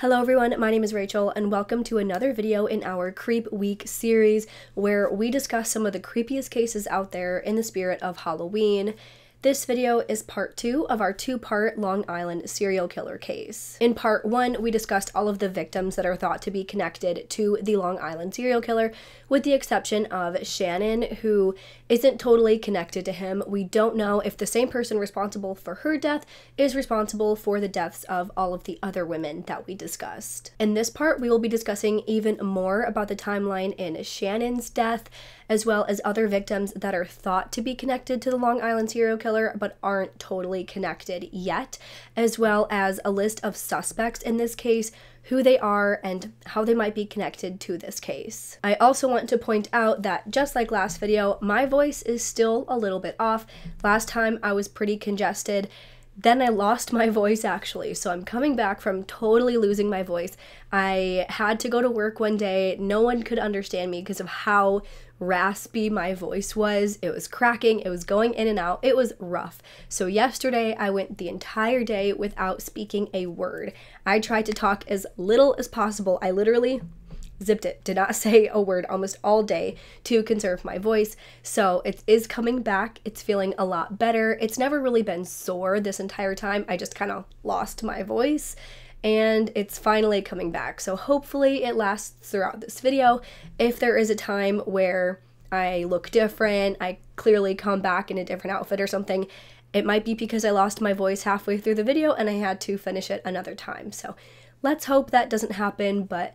Hello everyone, my name is Rachel and welcome to another video in our Creep Week series where we discuss some of the creepiest cases out there in the spirit of Halloween. This video is part two of our two part Long Island serial killer case. In part one, we discussed all of the victims that are thought to be connected to the Long Island serial killer, with the exception of Shannan, who isn't totally connected to him. We don't know if the same person responsible for her death is responsible for the deaths of all of the other women that we discussed. In this part, we will be discussing even more about the timeline in Shannan's death, as well as other victims that are thought to be connected to the Long Island serial killer but aren't totally connected yet, as well as a list of suspects in this case, who they are, and how they might be connected to this case. I also want to point out that just like last video, my voice is still a little bit off. Last time I was pretty congested. Then I lost my voice actually, so I'm coming back from totally losing my voice. I had to go to work one day. No one could understand me because of how raspy my voice was. It was cracking, it was going in and out. It was rough. So, yesterday, I went the entire day without speaking a word. I tried to talk as little as possible. I literally zipped it, did not say a word almost all day to conserve my voice. So it is coming back. It's feeling a lot better. It's never really been sore this entire time. I just kind of lost my voice and it's finally coming back. So hopefully it lasts throughout this video. If there is a time where I look different, I clearly come back in a different outfit or something, it might be because I lost my voice halfway through the video and I had to finish it another time. So let's hope that doesn't happen, but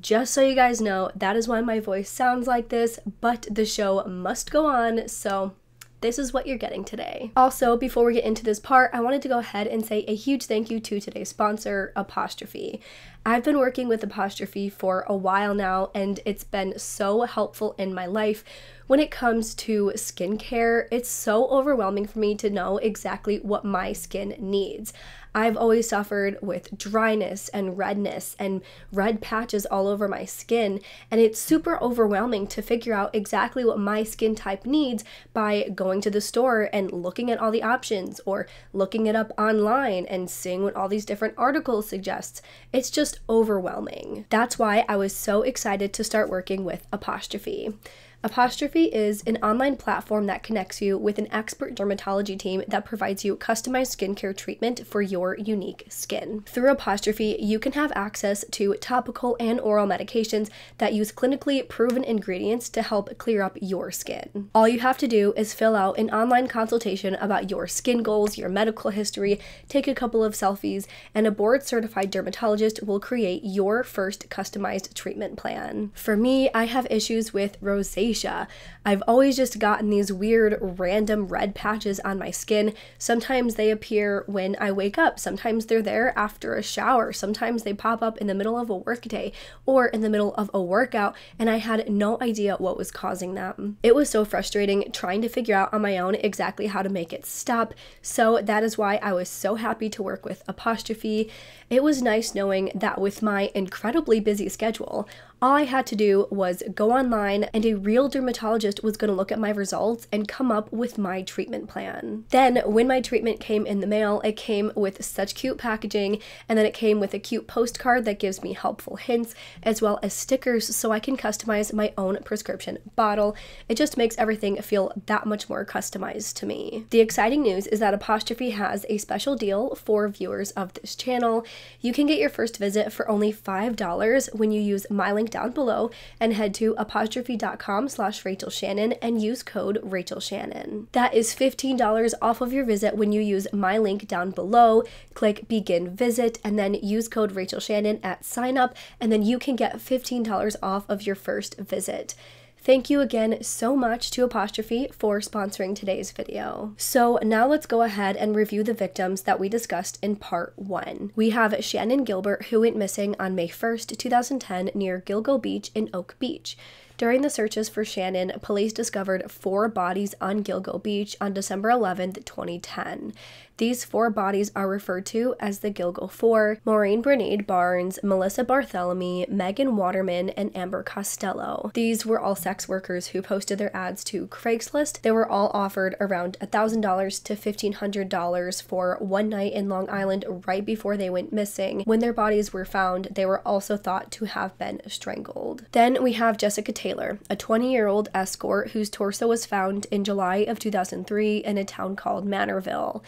just so you guys know, that is why my voice sounds like this, but the show must go on, so this is what you're getting today. Also, before we get into this part, I wanted to go ahead and say a huge thank you to today's sponsor, Apostrophe. I've been working with Apostrophe for a while now, and it's been so helpful in my life. When it comes to skincare, it's so overwhelming for me to know exactly what my skin needs. I've always suffered with dryness and redness and red patches all over my skin, and it's super overwhelming to figure out exactly what my skin type needs by going to the store and looking at all the options or looking it up online and seeing what all these different articles suggest. It's just overwhelming. That's why I was so excited to start working with Apostrophe. Apostrophe is an online platform that connects you with an expert dermatology team that provides you customized skincare treatment for your unique skin. Through Apostrophe, you can have access to topical and oral medications that use clinically proven ingredients to help clear up your skin. All you have to do is fill out an online consultation about your skin goals, your medical history, take a couple of selfies, and a board certified dermatologist will create your first customized treatment plan. For me, I have issues with rosacea rosacea. I've always just gotten these weird random red patches on my skin. Sometimes they appear when I wake up, sometimes they're there after a shower, sometimes they pop up in the middle of a workday or in the middle of a workout, and I had no idea what was causing them. It was so frustrating trying to figure out on my own exactly how to make it stop, so that is why I was so happy to work with Apostrophe. It was nice knowing that with my incredibly busy schedule, all I had to do was go online and a real dermatologist was going to look at my results and come up with my treatment plan. Then, when my treatment came in the mail, it came with such cute packaging and then it came with a cute postcard that gives me helpful hints as well as stickers so I can customize my own prescription bottle. It just makes everything feel that much more customized to me. The exciting news is that Apostrophe has a special deal for viewers of this channel. You can get your first visit for only $5 when you use my link down below and head to apostrophe.com slash Rachel Shannon and use code Rachel Shannon. That is $15 off of your visit when you use my link down below, click begin visit, and then use code Rachel Shannon at sign up, and then you can get $15 off of your first visit. Thank you again so much to Apostrophe for sponsoring today's video. So now let's go ahead and review the victims that we discussed in part one. We have Shannan Gilbert who went missing on May 1st, 2010 near Gilgo Beach in Oak Beach. During the searches for Shannan, police discovered four bodies on Gilgo Beach on December 11, 2010. These four bodies are referred to as the Gilgo Four Maureen Brainard Barnes, Melissa Barthelemy, Megan Waterman, and Amber Costello. These were all sex workers who posted their ads to Craigslist. They were all offered around $1,000 to $1,500 for one night in Long Island right before they went missing. When their bodies were found, they were also thought to have been strangled. Then we have Jessica Taylor, a 20 year old escort whose torso was found in July of 2003 in a town called Manorville.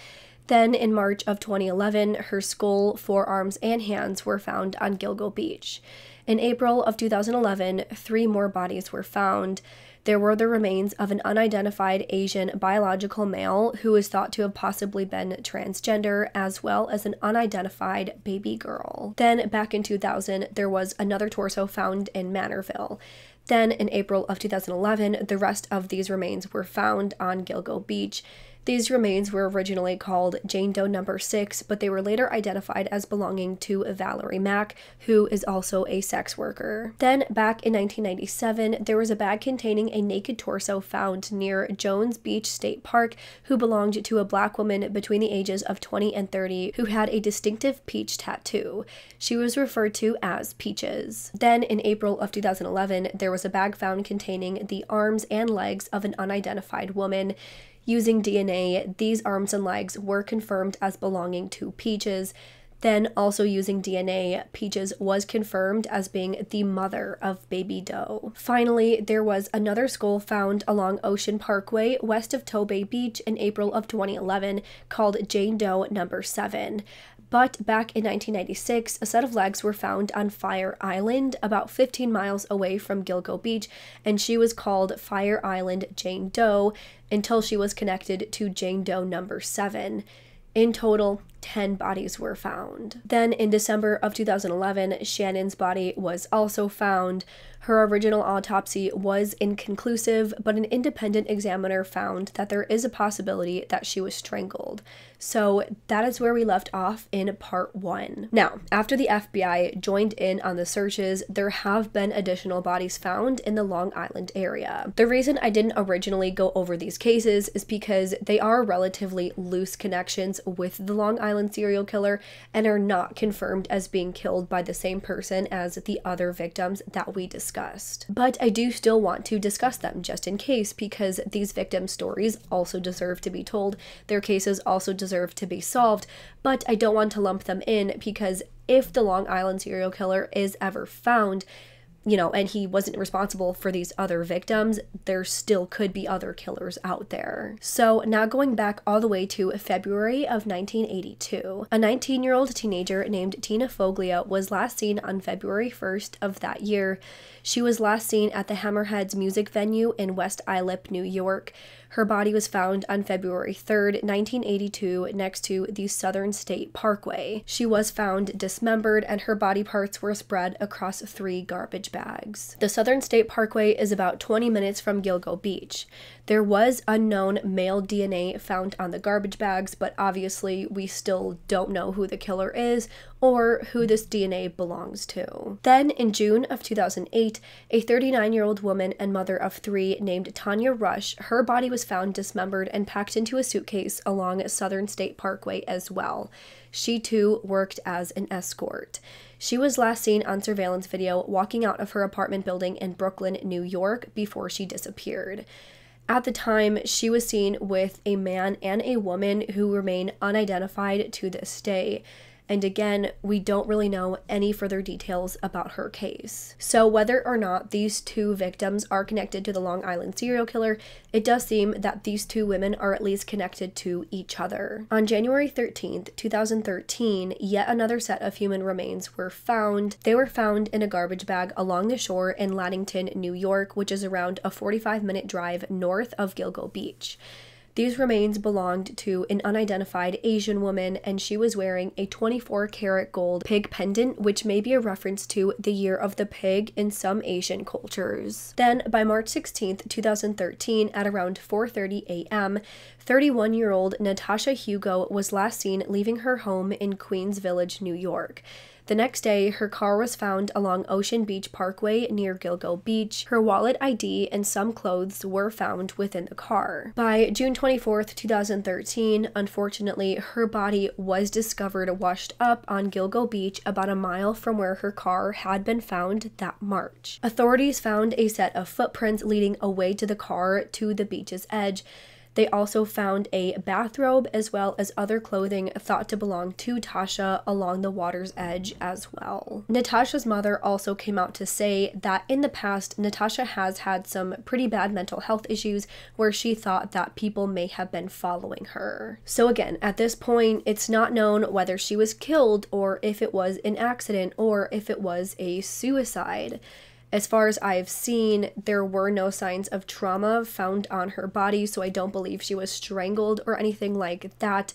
Then, in March of 2011, her skull, forearms, and hands were found on Gilgo Beach. In April of 2011, three more bodies were found. There were the remains of an unidentified Asian biological male who is thought to have possibly been transgender, as well as an unidentified baby girl. Then, back in 2000, there was another torso found in Manorville. Then, in April of 2011, the rest of these remains were found on Gilgo Beach. These remains were originally called Jane Doe number 6, but they were later identified as belonging to Valerie Mack, who is also a sex worker. Then, back in 1997, there was a bag containing a naked torso found near Jones Beach State Park who belonged to a black woman between the ages of 20 and 30 who had a distinctive peach tattoo. She was referred to as Peaches. Then, in April of 2011, there was a bag found containing the arms and legs of an unidentified woman. Using DNA, these arms and legs were confirmed as belonging to Peaches. Then, also using DNA, Peaches was confirmed as being the mother of Baby Doe. Finally, there was another skull found along Ocean Parkway west of Tobay Beach in April of 2011 called Jane Doe number 7. But back in 1996, a set of legs were found on Fire Island, about 15 miles away from Gilgo Beach, and she was called Fire Island Jane Doe until she was connected to Jane Doe number 7. In total, 10 bodies were found. Then in December of 2011, Shannan's body was also found. Her original autopsy was inconclusive, but an independent examiner found that there is a possibility that she was strangled. So that is where we left off in part one. Now, after the FBI joined in on the searches, there have been additional bodies found in the Long Island area. The reason I didn't originally go over these cases is because they are relatively loose connections with the Long Island serial killer and are not confirmed as being killed by the same person as the other victims that we discussed. But I do still want to discuss them just in case because these victim stories also deserve to be told. Their cases also deserve to be solved, but I don't want to lump them in because if the Long Island serial killer is ever found, you know, and he wasn't responsible for these other victims, there still could be other killers out there. So, now going back all the way to February of 1982, a 19 year old teenager named Tina Foglia was last seen on February 1st of that year. She was last seen at the Hammerheads music venue in West Islip, New York. Her body was found on February 3rd, 1982, next to the Southern State Parkway. She was found dismembered and her body parts were spread across three garbage bags. The Southern State Parkway is about 20 minutes from Gilgo Beach. There was unknown male DNA found on the garbage bags, but obviously we still don't know who the killer is or who this DNA belongs to. Then, in June of 2008, a 39 year old woman and mother of three named Tanya Rush, her body was found dismembered and packed into a suitcase along Southern State Parkway as well. She too worked as an escort. She was last seen on surveillance video walking out of her apartment building in Brooklyn, New York, before she disappeared. At the time, she was seen with a man and a woman who remain unidentified to this day. And again, we don't really know any further details about her case. So, whether or not these two victims are connected to the Long Island serial killer, it does seem that these two women are at least connected to each other. On January 13th, 2013, yet another set of human remains were found. They were found in a garbage bag along the shore in Lattington, New York, which is around a 45 minute drive north of Gilgo Beach. These remains belonged to an unidentified Asian woman, and she was wearing a 24 karat gold pig pendant, which may be a reference to the year of the pig in some Asian cultures. Then, by March 16th, 2013, at around 4:30 a.m., 31-year-old Natasha Hugo was last seen leaving her home in Queens Village, New York. The next day, her car was found along Ocean Beach Parkway near Gilgo Beach. Her wallet, ID, and some clothes were found within the car. By June 24th, 2013, unfortunately, her body was discovered washed up on Gilgo Beach about a mile from where her car had been found that March. Authorities found a set of footprints leading away to the car to the beach's edge. They also found a bathrobe as well as other clothing thought to belong to Tasha along the water's edge as well. Natasha's mother also came out to say that in the past, Natasha has had some pretty bad mental health issues where she thought that people may have been following her. So, again, at this point, it's not known whether she was killed or if it was an accident or if it was a suicide. As far as I've seen, there were no signs of trauma found on her body, so I don't believe she was strangled or anything like that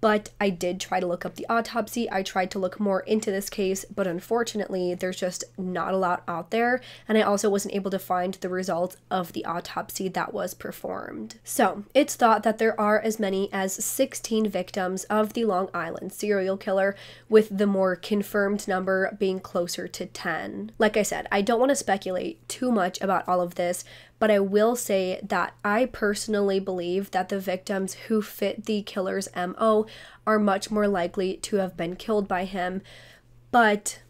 but I did try to look up the autopsy. I tried to look more into this case, but unfortunately, there's just not a lot out there. And I also wasn't able to find the results of the autopsy that was performed. So it's thought that there are as many as 16 victims of the Long Island serial killer, with the more confirmed number being closer to 10. Like I said, I don't want to speculate too much about all of this, but I will say that I personally believe that the victims who fit the killer's MO are much more likely to have been killed by him. But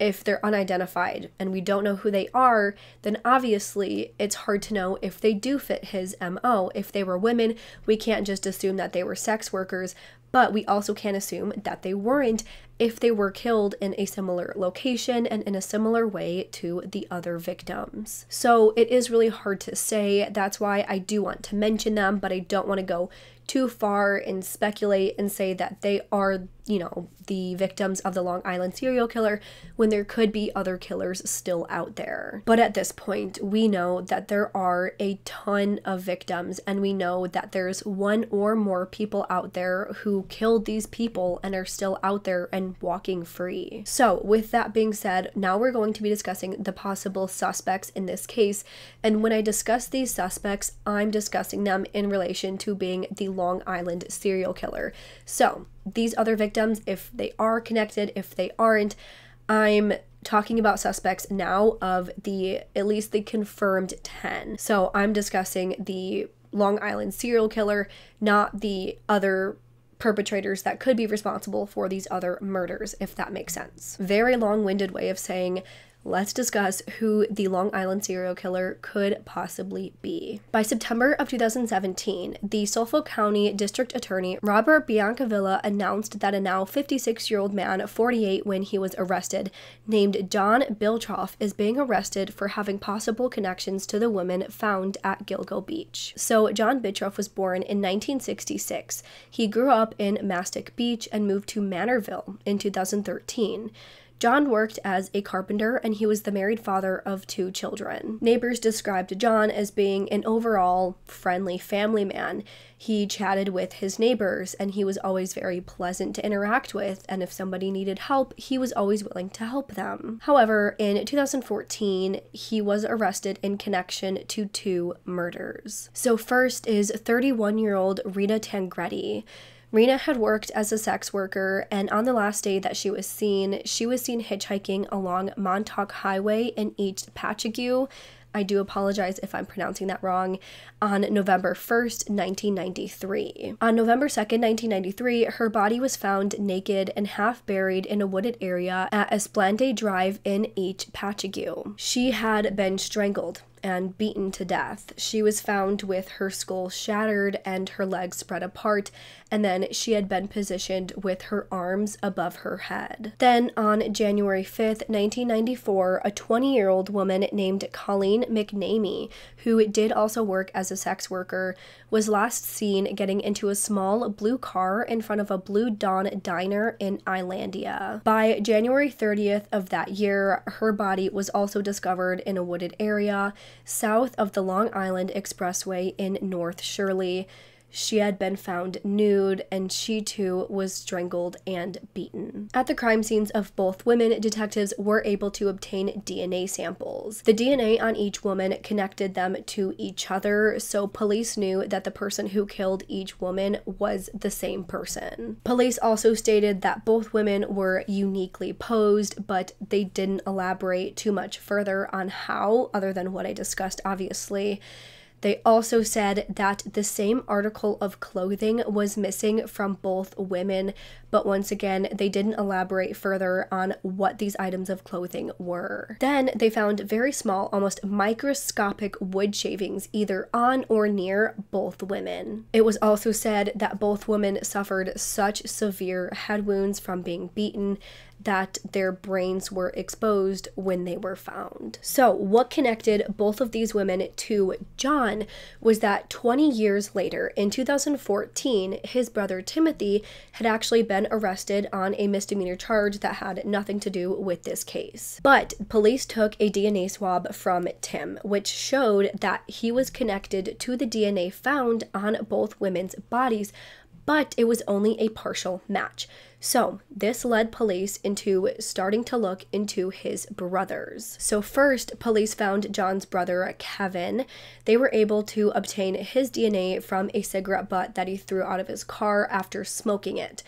if they're unidentified and we don't know who they are, then obviously it's hard to know if they do fit his MO. If they were women, we can't just assume that they were sex workers, but we also can't assume that they weren't if they were killed in a similar location and in a similar way to the other victims. So it is really hard to say. That's why I do want to mention them, but I don't want to go too far and speculate and say that they are, you know, the victims of the Long Island serial killer when there could be other killers still out there. But at this point, we know that there are a ton of victims and we know that there's one or more people out there who killed these people and are still out there and walking free. So, with that being said, now we're going to be discussing the possible suspects in this case. And when I discuss these suspects, I'm discussing them in relation to being the Long Island serial killer. So, these other victims, if they are connected, if they aren't, I'm talking about suspects now of the at least the confirmed 10. So, I'm discussing the Long Island serial killer, not the other perpetrators that could be responsible for these other murders, if that makes sense. Very long winded way of saying let's discuss who the Long Island serial killer could possibly be. By September of 2017, the Suffolk County District Attorney Robert Biancavilla announced that a now 56 year old man, 48 when he was arrested, named John Bittrolff, is being arrested for having possible connections to the women found at Gilgo Beach. So, John Bittrolff was born in 1966. He grew up in Mastic Beach and moved to Manorville in 2013. John worked as a carpenter and he was the married father of two children. Neighbors described John as being an overall friendly family man. He chatted with his neighbors and he was always very pleasant to interact with, and if somebody needed help, he was always willing to help them. However, in 2014, he was arrested in connection to two murders. So, first is 31 year old Rita Tangredi. Rena had worked as a sex worker, and on the last day that she was seen, she was seen hitchhiking along Montauk Highway in East Patchogue. I do apologize if I'm pronouncing that wrong, on November 1st, 1993. On November 2nd, 1993, her body was found naked and half buried in a wooded area at Esplande Drive in East Patchogue. She had been strangled and beaten to death. She was found with her skull shattered and her legs spread apart, and then she had been positioned with her arms above her head. Then, on January 5th, 1994, a 20 year old woman named Colleen McNamee, who did also work as a sex worker, was last seen getting into a small blue car in front of a Blue Dawn diner in Islandia. By January 30th of that year, her body was also discovered in a wooded area south of the Long Island Expressway in North Shirley. She had been found nude and she too was strangled and beaten. At the crime scenes of both women, detectives were able to obtain DNA samples. The DNA on each woman connected them to each other, so police knew that the person who killed each woman was the same person. Police also stated that both women were uniquely posed, but they didn't elaborate too much further on how, other than what I discussed, obviously. They also said that the same article of clothing was missing from both women, but once again, they didn't elaborate further on what these items of clothing were. Then they found very small, almost microscopic wood shavings either on or near both women. It was also said that both women suffered such severe head wounds from being beaten that their brains were exposed when they were found. So, what connected both of these women to John was that 20 years later, in 2014, his brother Timothy had actually been arrested on a misdemeanor charge that had nothing to do with this case. But police took a DNA swab from Tim, which showed that he was connected to the DNA found on both women's bodies, but it was only a partial match. So, this led police into starting to look into his brothers. So, first, police found John's brother, Kevin. They were able to obtain his DNA from a cigarette butt that he threw out of his car after smoking it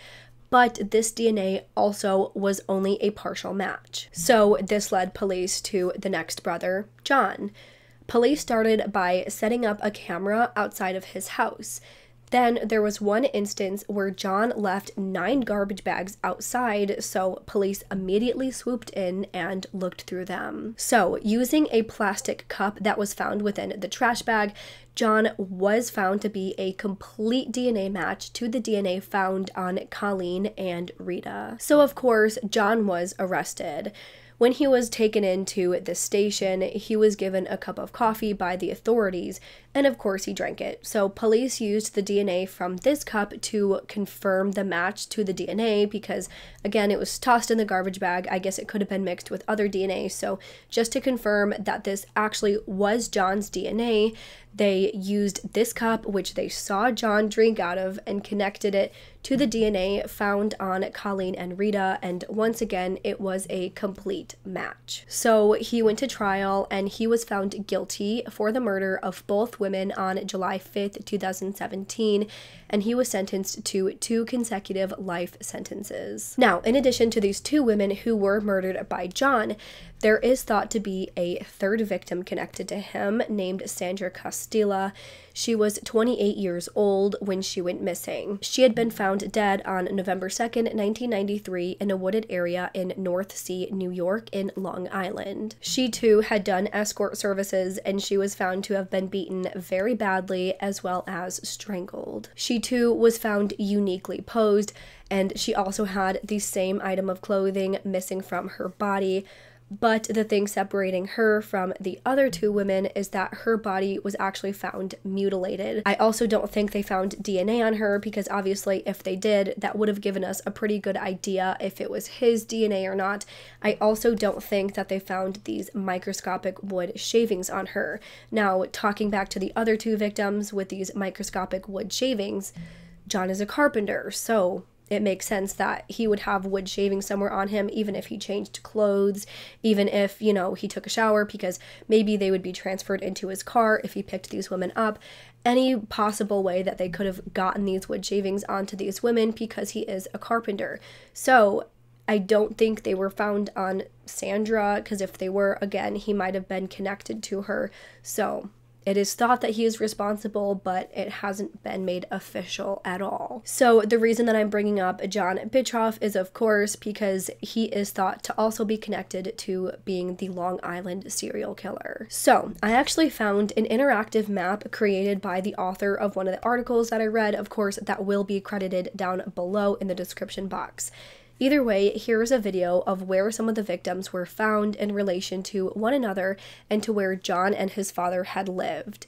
but this DNA also was only a partial match. So, this led police to the next brother, John. Police started by setting up a camera outside of his house. Then there was one instance where John left nine garbage bags outside, so police immediately swooped in and looked through them. So, using a plastic cup that was found within the trash bag, John was found to be a complete DNA match to the DNA found on Colleen and Rita. So, of course, John was arrested. When he was taken into the station, he was given a cup of coffee by the authorities, and of course he drank it. So police used the DNA from this cup to confirm the match to the DNA because, again, it was tossed in the garbage bag. I guess it could have been mixed with other DNA. So just to confirm that this actually was John's DNA, they used this cup, which they saw John drink out of, and connected it to the DNA found on Colleen and Rita, and once again, it was a complete match. So he went to trial and he was found guilty for the murder of both women on July 5th, 2017, and he was sentenced to two consecutive life sentences. Now, in addition to these two women who were murdered by John, there is thought to be a third victim connected to him named Sandra Costilla. She was 28 years old when she went missing. She had been found dead on November 2nd, 1993, in a wooded area in North Sea, New York, in Long Island. She too had done escort services and she was found to have been beaten very badly as well as strangled. She was found uniquely posed and she also had the same item of clothing missing from her body but the thing separating her from the other two women is that her body was actually found mutilated. I also don't think they found DNA on her because obviously, if they did, that would have given us a pretty good idea if it was his DNA or not. I also don't think that they found these microscopic wood shavings on her. Now, talking back to the other two victims with these microscopic wood shavings, John is a carpenter, so it makes sense that he would have wood shaving somewhere on him, even if he changed clothes, even if, you know, he took a shower, because maybe they would be transferred into his car if he picked these women up. Any possible way that they could have gotten these wood shavings onto these women because he is a carpenter. So I don't think they were found on Sandra, because if they were, again, he might have been connected to her. So it is thought that he is responsible, but it hasn't been made official at all. So, the reason that I'm bringing up John Bittrolff is, of course, because he is thought to also be connected to being the Long Island serial killer. So, I actually found an interactive map created by the author of one of the articles that I read, of course, that will be credited down below in the description box. Either way, here is a video of where some of the victims were found in relation to one another and to where John and his father had lived.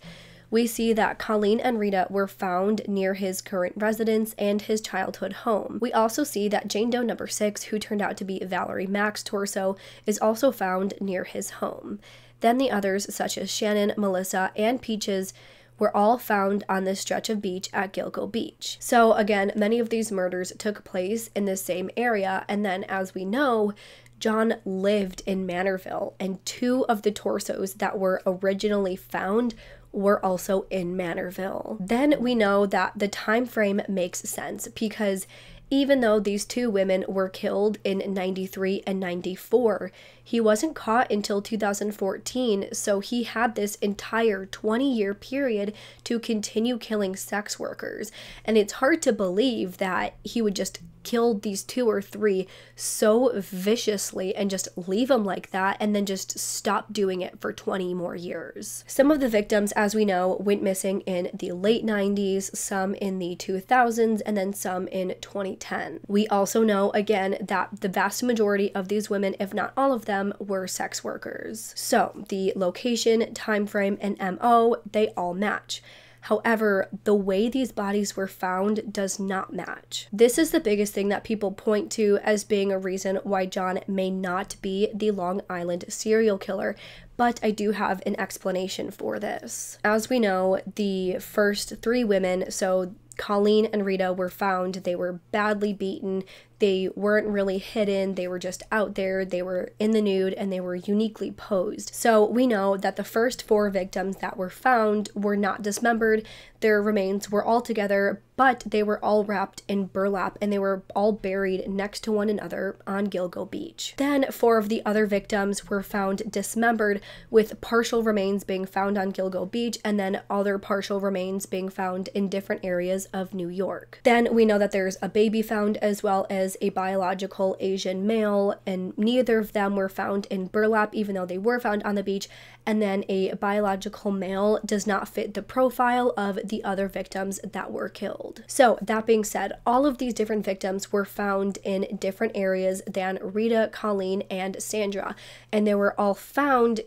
We see that Colleen and Rita were found near his current residence and his childhood home. We also see that Jane Doe number 6, who turned out to be Valerie Mack's torso, is also found near his home. Then the others, such as Shannan, Melissa, and Peaches, were all found on this stretch of beach at Gilgo Beach. So, again, many of these murders took place in the same area, and then as we know, John lived in Manorville, and two of the torsos that were originally found were also in Manorville. Then we know that the time frame makes sense because even though these two women were killed in 93 and 94, he wasn't caught until 2014, so he had this entire 20 year period to continue killing sex workers. And it's hard to believe that he would just killed these two or three so viciously and just leave them like that and then just stop doing it for 20 more years. Some of the victims, as we know, went missing in the late 90s, some in the 2000s, and then some in 2010. We also know, again, that the vast majority of these women, if not all of them, were sex workers. So the location, time frame, and MO, they all match. However, the way these bodies were found does not match. This is the biggest thing that people point to as being a reason why John may not be the Long Island serial killer, but I do have an explanation for this. As we know, the first three women, so Colleen and Rita were found. They were badly beaten. They weren't really hidden, they were just out there, they were in the nude, and they were uniquely posed. So we know that the first four victims that were found were not dismembered, their remains were all together, but they were all wrapped in burlap and they were all buried next to one another on Gilgo Beach. Then four of the other victims were found dismembered, with partial remains being found on Gilgo Beach and then other partial remains being found in different areas of New York. Then we know that there's a baby found as well as a biological Asian male, and neither of them were found in burlap, even though they were found on the beach. And then a biological male does not fit the profile of the other victims that were killed. So, that being said, all of these different victims were found in different areas than Rita, Colleen, and Sandra, and they were all found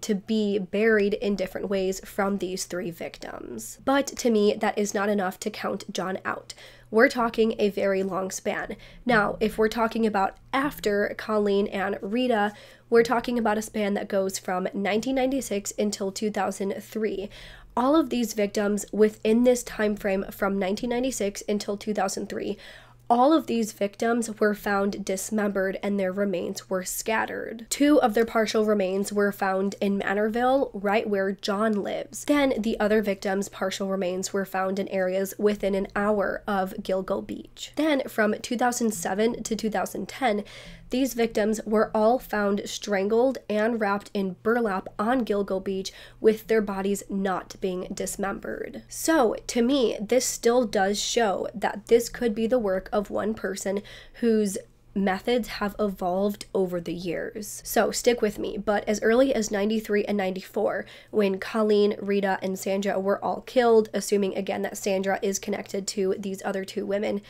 to be buried in different ways from these three victims. But to me, that is not enough to count John out we're talking a very long span. Now, if we're talking about after Colleen and Rita, we're talking about a span that goes from 1996 until 2003 all of these victims within this time frame from 1996 until 2003 all of these victims were found dismembered and their remains were scattered. Two of their partial remains were found in Manorville, right where John lives. Then the other victims' partial remains were found in areas within an hour of Gilgo Beach. Then from 2007 to 2010, these victims were all found strangled and wrapped in burlap on Gilgo Beach with their bodies not being dismembered. So, to me, this still does show that this could be the work of one person whose methods have evolved over the years. So stick with me, but as early as 93 and 94, when Colleen, Rita, and Sandra were all killed, assuming again that Sandra is connected to these other two women,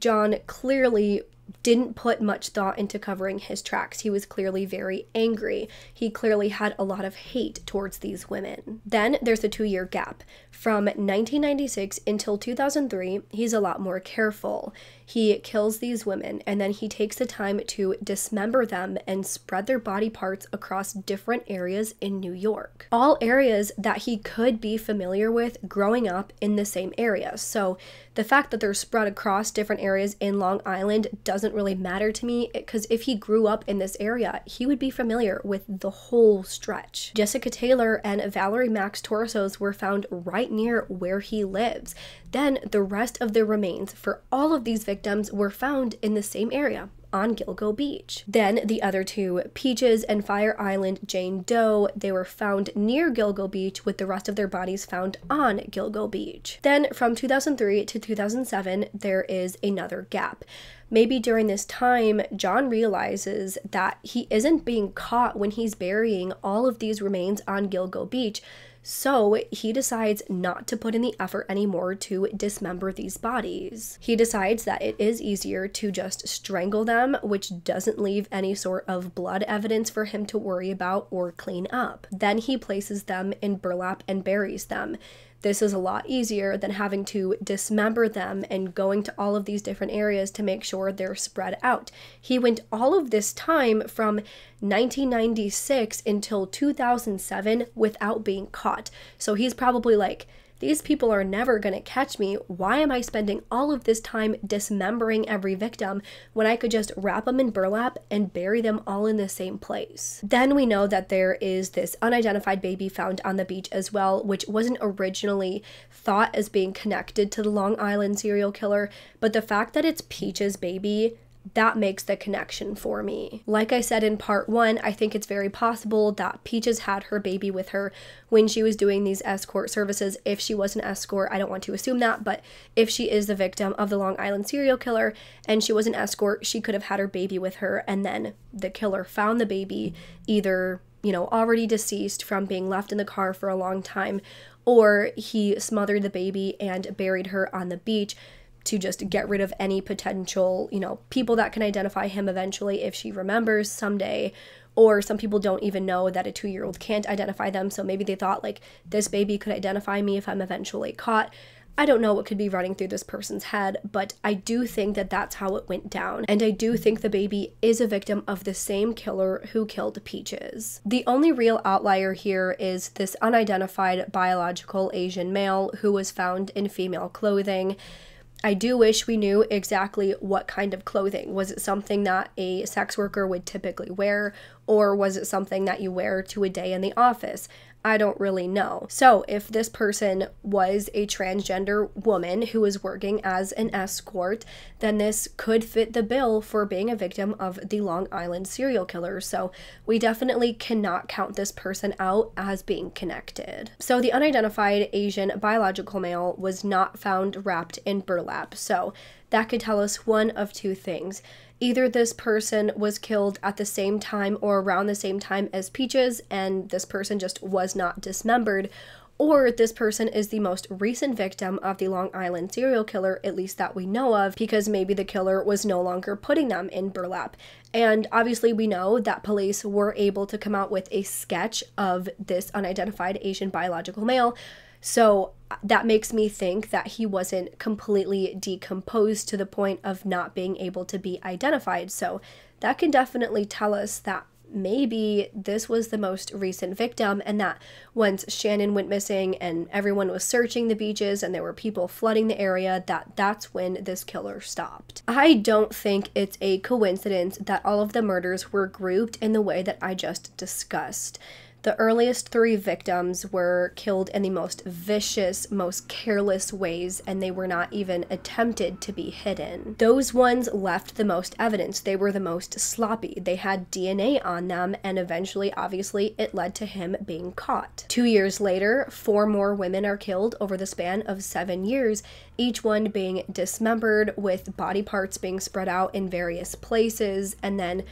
John clearly didn't put much thought into covering his tracks. He was clearly very angry. He clearly had a lot of hate towards these women. Then there's a two year gap. From 1996 until 2003, he's a lot more careful. He kills these women and then he takes the time to dismember them and spread their body parts across different areas in New York. All areas that he could be familiar with growing up in the same area. So the fact that they're spread across different areas in Long Island doesn't really matter to me because if he grew up in this area, he would be familiar with the whole stretch. Jessica Taylor and Valerie Mack's torsos were found right near where he lives. Then the rest of the remains for all of these victims were found in the same area on Gilgo Beach. Then the other two, Peaches and Fire Island Jane Doe, they were found near Gilgo Beach with the rest of their bodies found on Gilgo Beach. Then from 2003 to 2007, there is another gap. Maybe during this time, John realizes that he isn't being caught when he's burying all of these remains on Gilgo Beach, so he decides not to put in the effort anymore to dismember these bodies. He decides that it is easier to just strangle them, which doesn't leave any sort of blood evidence for him to worry about or clean up. Then he places them in burlap and buries them. This is a lot easier than having to dismember them and going to all of these different areas to make sure they're spread out. He went all of this time from 1996 until 2007 without being caught. So he's probably like these people are never going to catch me. Why am I spending all of this time dismembering every victim when I could just wrap them in burlap and bury them all in the same place? Then we know that there is this unidentified baby found on the beach as well, which wasn't originally thought as being connected to the Long Island serial killer, but the fact that it's Peach's baby that makes the connection for me. Like I said in part one, I think it's very possible that Peaches had her baby with her when she was doing these escort services. If she was an escort, I don't want to assume that, but if she is the victim of the Long Island serial killer and she was an escort, she could have had her baby with her, and then the killer found the baby either, you know, already deceased from being left in the car for a long time, or he smothered the baby and buried her on the beach to just get rid of any potential, you know, people that can identify him eventually if she remembers someday. Or some people don't even know that a two year old can't identify them. So maybe they thought, like, this baby could identify me if I'm eventually caught. I don't know what could be running through this person's head, but I do think that that's how it went down. And I do think the baby is a victim of the same killer who killed Peaches. The only real outlier here is this unidentified biological Asian male who was found in female clothing. I do wish we knew exactly what kind of clothing. Was it something that a sex worker would typically wear, or was it something that you wear to a day in the office? I don't really know. So, if this person was a transgender woman who was working as an escort, then this could fit the bill for being a victim of the Long Island serial killer. So, we definitely cannot count this person out as being connected. So, the unidentified Asian biological male was not found wrapped in burlap. So, that could tell us one of two things either this person was killed at the same time or around the same time as Peaches, and this person just was not dismembered, or this person is the most recent victim of the Long Island serial killer, at least that we know of, because maybe the killer was no longer putting them in burlap. And obviously, we know that police were able to come out with a sketch of this unidentified Asian biological male. So uh, that makes me think that he wasn't completely decomposed to the point of not being able to be identified. So that can definitely tell us that maybe this was the most recent victim and that once Shannan went missing and everyone was searching the beaches and there were people flooding the area that that's when this killer stopped. I don't think it's a coincidence that all of the murders were grouped in the way that I just discussed. The earliest three victims were killed in the most vicious, most careless ways, and they were not even attempted to be hidden. Those ones left the most evidence. They were the most sloppy. They had DNA on them, and eventually, obviously, it led to him being caught. Two years later, four more women are killed over the span of seven years, each one being dismembered with body parts being spread out in various places, and then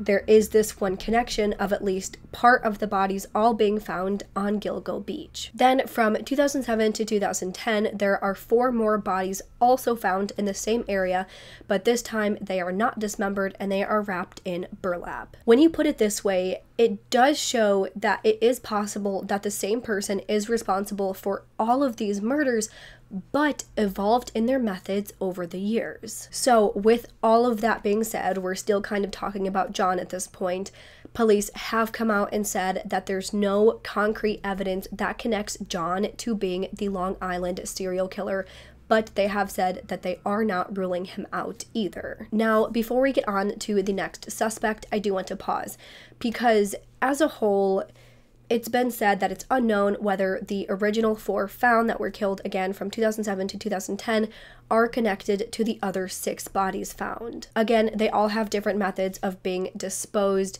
there is this one connection of at least part of the bodies all being found on Gilgo Beach. Then from 2007 to 2010, there are four more bodies also found in the same area, but this time they are not dismembered and they are wrapped in burlap. When you put it this way, it does show that it is possible that the same person is responsible for all of these murders, but evolved in their methods over the years. So, with all of that being said, we're still kind of talking about John at this point. Police have come out and said that there's no concrete evidence that connects John to being the Long Island serial killer, but they have said that they are not ruling him out either. Now, before we get on to the next suspect, I do want to pause because, as a whole, it's been said that it's unknown whether the original four found that were killed again from 2007 to 2010 are connected to the other six bodies found. Again, they all have different methods of being disposed.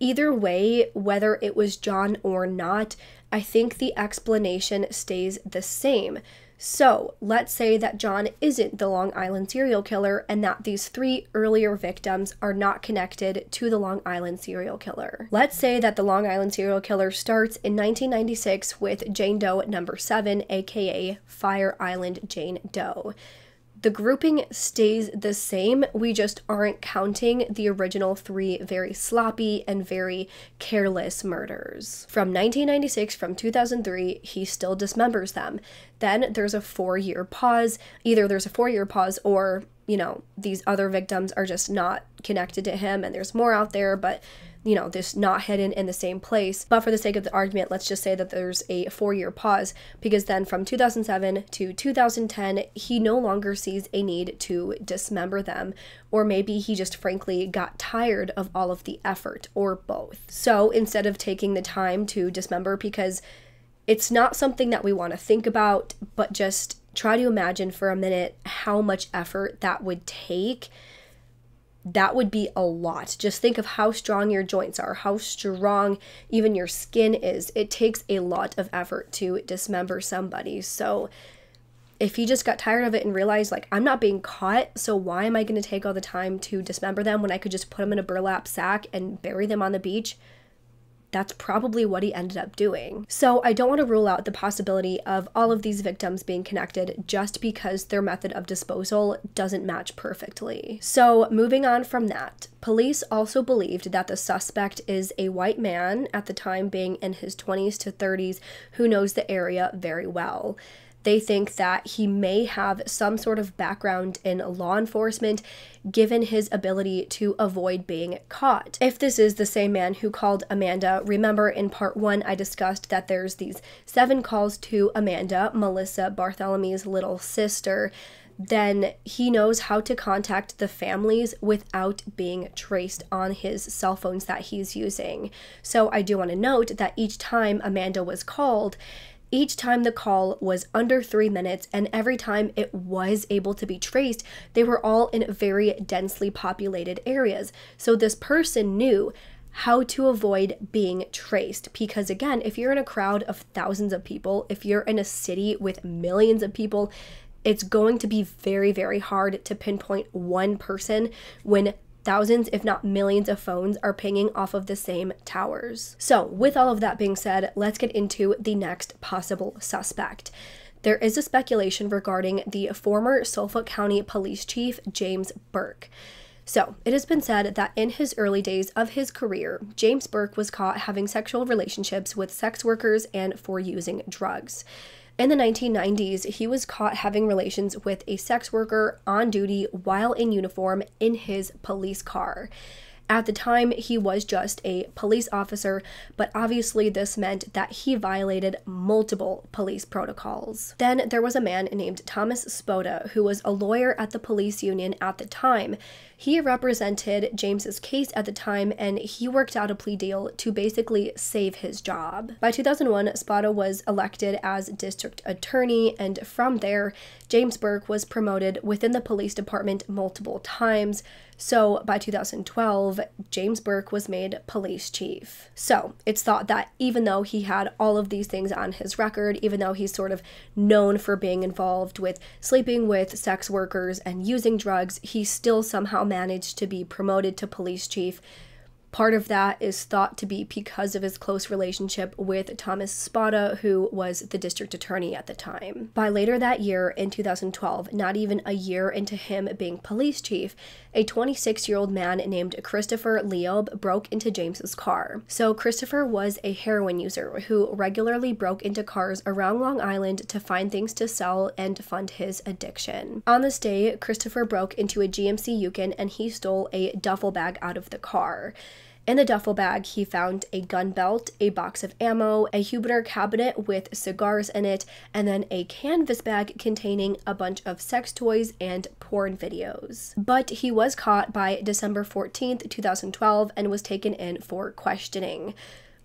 Either way, whether it was John or not, I think the explanation stays the same. So let's say that John isn't the Long Island serial killer and that these three earlier victims are not connected to the Long Island serial killer. Let's say that the Long Island serial killer starts in 1996 with Jane Doe number 7, aka Fire Island Jane Doe the grouping stays the same. We just aren't counting the original three very sloppy and very careless murders. From 1996, from 2003, he still dismembers them. Then there's a four year pause. Either there's a four year pause or, you know, these other victims are just not connected to him and there's more out there, but you know, this not hidden in the same place. But for the sake of the argument, let's just say that there's a four year pause because then from 2007 to 2010, he no longer sees a need to dismember them. Or maybe he just frankly got tired of all of the effort, or both. So instead of taking the time to dismember, because it's not something that we want to think about, but just try to imagine for a minute how much effort that would take that would be a lot. Just think of how strong your joints are, how strong even your skin is. It takes a lot of effort to dismember somebody. So if he just got tired of it and realized, like, I'm not being caught, so why am I going to take all the time to dismember them when I could just put them in a burlap sack and bury them on the beach? That's probably what he ended up doing. So I don't want to rule out the possibility of all of these victims being connected just because their method of disposal doesn't match perfectly. So moving on from that, police also believed that the suspect is a white man, at the time being in his 20s to 30s, who knows the area very well. They think that he may have some sort of background in law enforcement given his ability to avoid being caught. If this is the same man who called Amanda, remember in part one, I discussed that there's these seven calls to Amanda, Melissa Barthelemy's little sister then he knows how to contact the families without being traced on his cell phones that he's using. So I do want to note that each time Amanda was called, each time the call was under three minutes, and every time it was able to be traced, they were all in very densely populated areas. So this person knew how to avoid being traced. Because again, if you're in a crowd of thousands of people, if you're in a city with millions of people, it's going to be very, very hard to pinpoint one person when thousands, if not millions, of phones are pinging off of the same towers. So, with all of that being said, let's get into the next possible suspect. There is a speculation regarding the former Suffolk County Police Chief, James Burke. So, it has been said that in his early days of his career, James Burke was caught having sexual relationships with sex workers and for using drugs. In the 1990s, he was caught having relations with a sex worker on duty while in uniform in his police car. At the time, he was just a police officer, but obviously, this meant that he violated multiple police protocols. Then there was a man named Thomas Spota, who was a lawyer at the police union at the time. He represented James's case at the time and he worked out a plea deal to basically save his job. By 2001, Spota was elected as district attorney, and from there, James Burke was promoted within the police department multiple times. So by 2012, James Burke was made police chief. So it's thought that even though he had all of these things on his record, even though he's sort of known for being involved with sleeping with sex workers and using drugs, he still somehow managed to be promoted to police chief Part of that is thought to be because of his close relationship with Thomas Spota, who was the district attorney at the time. By later that year, in 2012, not even a year into him being police chief, a 26 year old man named Christopher Loeb broke into James's car. So, Christopher was a heroin user who regularly broke into cars around Long Island to find things to sell and fund his addiction. On this day, Christopher broke into a GMC Yukon and he stole a duffel bag out of the car. In the duffel bag, he found a gun belt, a box of ammo, a Huberter cabinet with cigars in it, and then a canvas bag containing a bunch of sex toys and porn videos. But he was caught by December 14th, 2012, and was taken in for questioning.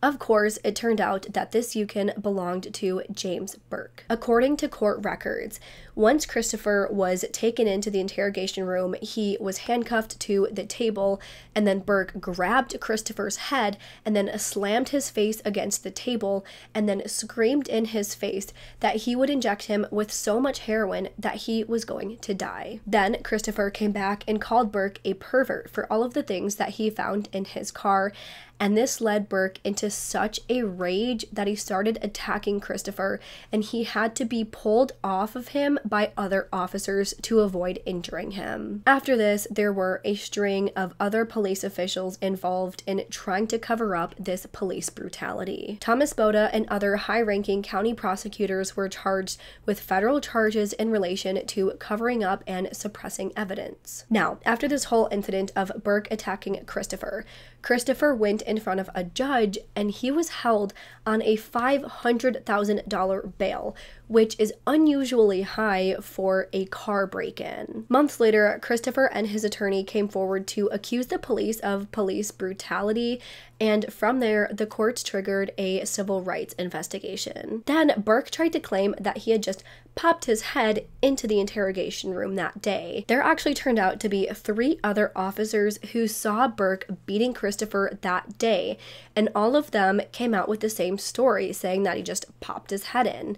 Of course, it turned out that this Yukon belonged to James Burke. According to court records, once Christopher was taken into the interrogation room, he was handcuffed to the table, and then Burke grabbed Christopher's head and then slammed his face against the table and then screamed in his face that he would inject him with so much heroin that he was going to die. Then Christopher came back and called Burke a pervert for all of the things that he found in his car, and this led Burke into such a rage that he started attacking Christopher and he had to be pulled off of him by other officers to avoid injuring him. After this, there were a string of other police officials involved in trying to cover up this police brutality. Thomas Spota and other high ranking county prosecutors were charged with federal charges in relation to covering up and suppressing evidence. Now, after this whole incident of Burke attacking Christopher, Christopher went in front of a judge and he was held on a $500,000 bail, which is unusually high for a car break in. Months later, Christopher and his attorney came forward to accuse the police of police brutality, and from there, the courts triggered a civil rights investigation. Then, Burke tried to claim that he had just popped his head into the interrogation room that day. There actually turned out to be three other officers who saw Burke beating Christopher that day, and all of them came out with the same story, saying that he just popped his head in.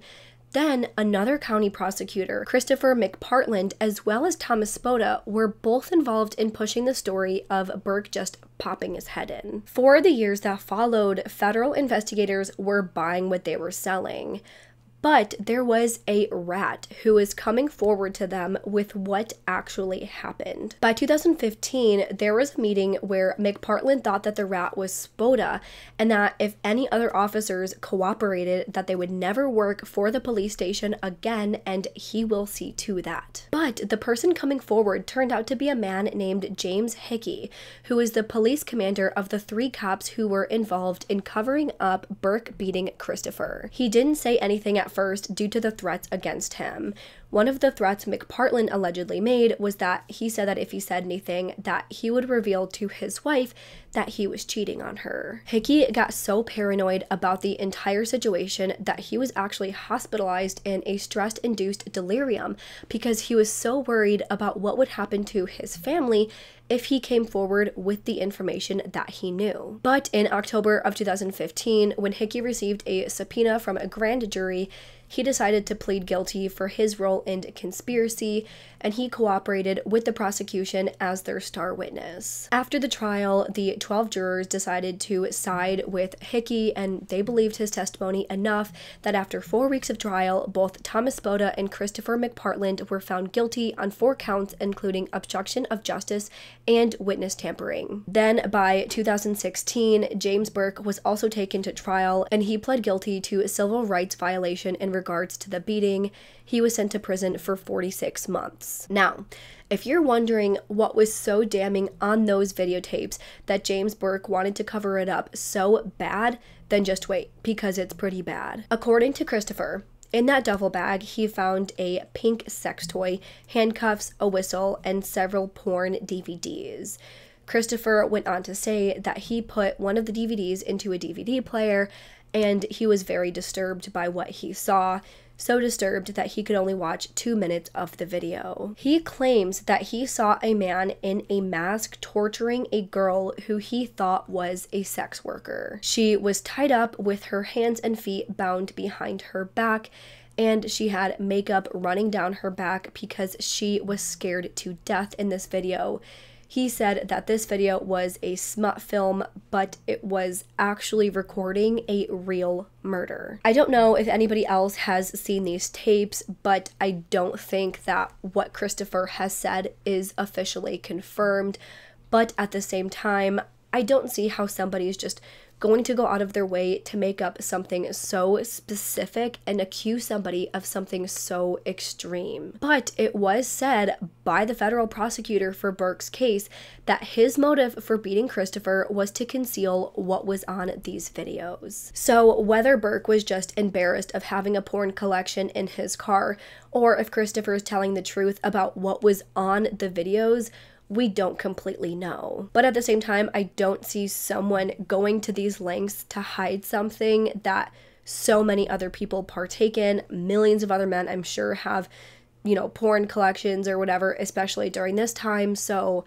Then, another county prosecutor, Christopher McPartland, as well as Thomas Spota, were both involved in pushing the story of Burke just popping his head in. For the years that followed, federal investigators were buying what they were selling. But there was a rat who was coming forward to them with what actually happened. By 2015, there was a meeting where McPartland thought that the rat was Spota and that if any other officers cooperated, that they would never work for the police station again and he will see to that. But the person coming forward turned out to be a man named James Hickey, who is the police commander of the three cops who were involved in covering up Burke beating Christopher. He didn't say anything at first due to the threats against him. One of the threats McPartland allegedly made was that he said that if he said anything, that he would reveal to his wife that he was cheating on her. Hickey got so paranoid about the entire situation that he was actually hospitalized in a stress-induced delirium because he was so worried about what would happen to his family if he came forward with the information that he knew. But in October of 2015, when Hickey received a subpoena from a grand jury, he decided to plead guilty for his role in the conspiracy and he cooperated with the prosecution as their star witness. After the trial, the 12 jurors decided to side with Hickey and they believed his testimony enough that after four weeks of trial, both Thomas Spota and Christopher McPartland were found guilty on four counts, including obstruction of justice and witness tampering. Then by 2016, James Burke was also taken to trial and he pled guilty to civil rights violation in regards to the beating he was sent to prison for 46 months. Now, if you're wondering what was so damning on those videotapes that James Burke wanted to cover it up so bad, then just wait, because it's pretty bad. According to Christopher, in that duffel bag, he found a pink sex toy, handcuffs, a whistle, and several porn DVDs. Christopher went on to say that he put one of the DVDs into a DVD player and he was very disturbed by what he saw so disturbed that he could only watch two minutes of the video. He claims that he saw a man in a mask torturing a girl who he thought was a sex worker. She was tied up with her hands and feet bound behind her back and she had makeup running down her back because she was scared to death in this video he said that this video was a smut film, but it was actually recording a real murder. I don't know if anybody else has seen these tapes, but I don't think that what Christopher has said is officially confirmed. But at the same time, I don't see how somebody is just going to go out of their way to make up something so specific and accuse somebody of something so extreme. But it was said by the federal prosecutor for Burke's case that his motive for beating Christopher was to conceal what was on these videos. So, whether Burke was just embarrassed of having a porn collection in his car, or if Christopher is telling the truth about what was on the videos, we don't completely know. But at the same time, I don't see someone going to these lengths to hide something that so many other people partake in. Millions of other men, I'm sure, have, you know, porn collections or whatever, especially during this time. So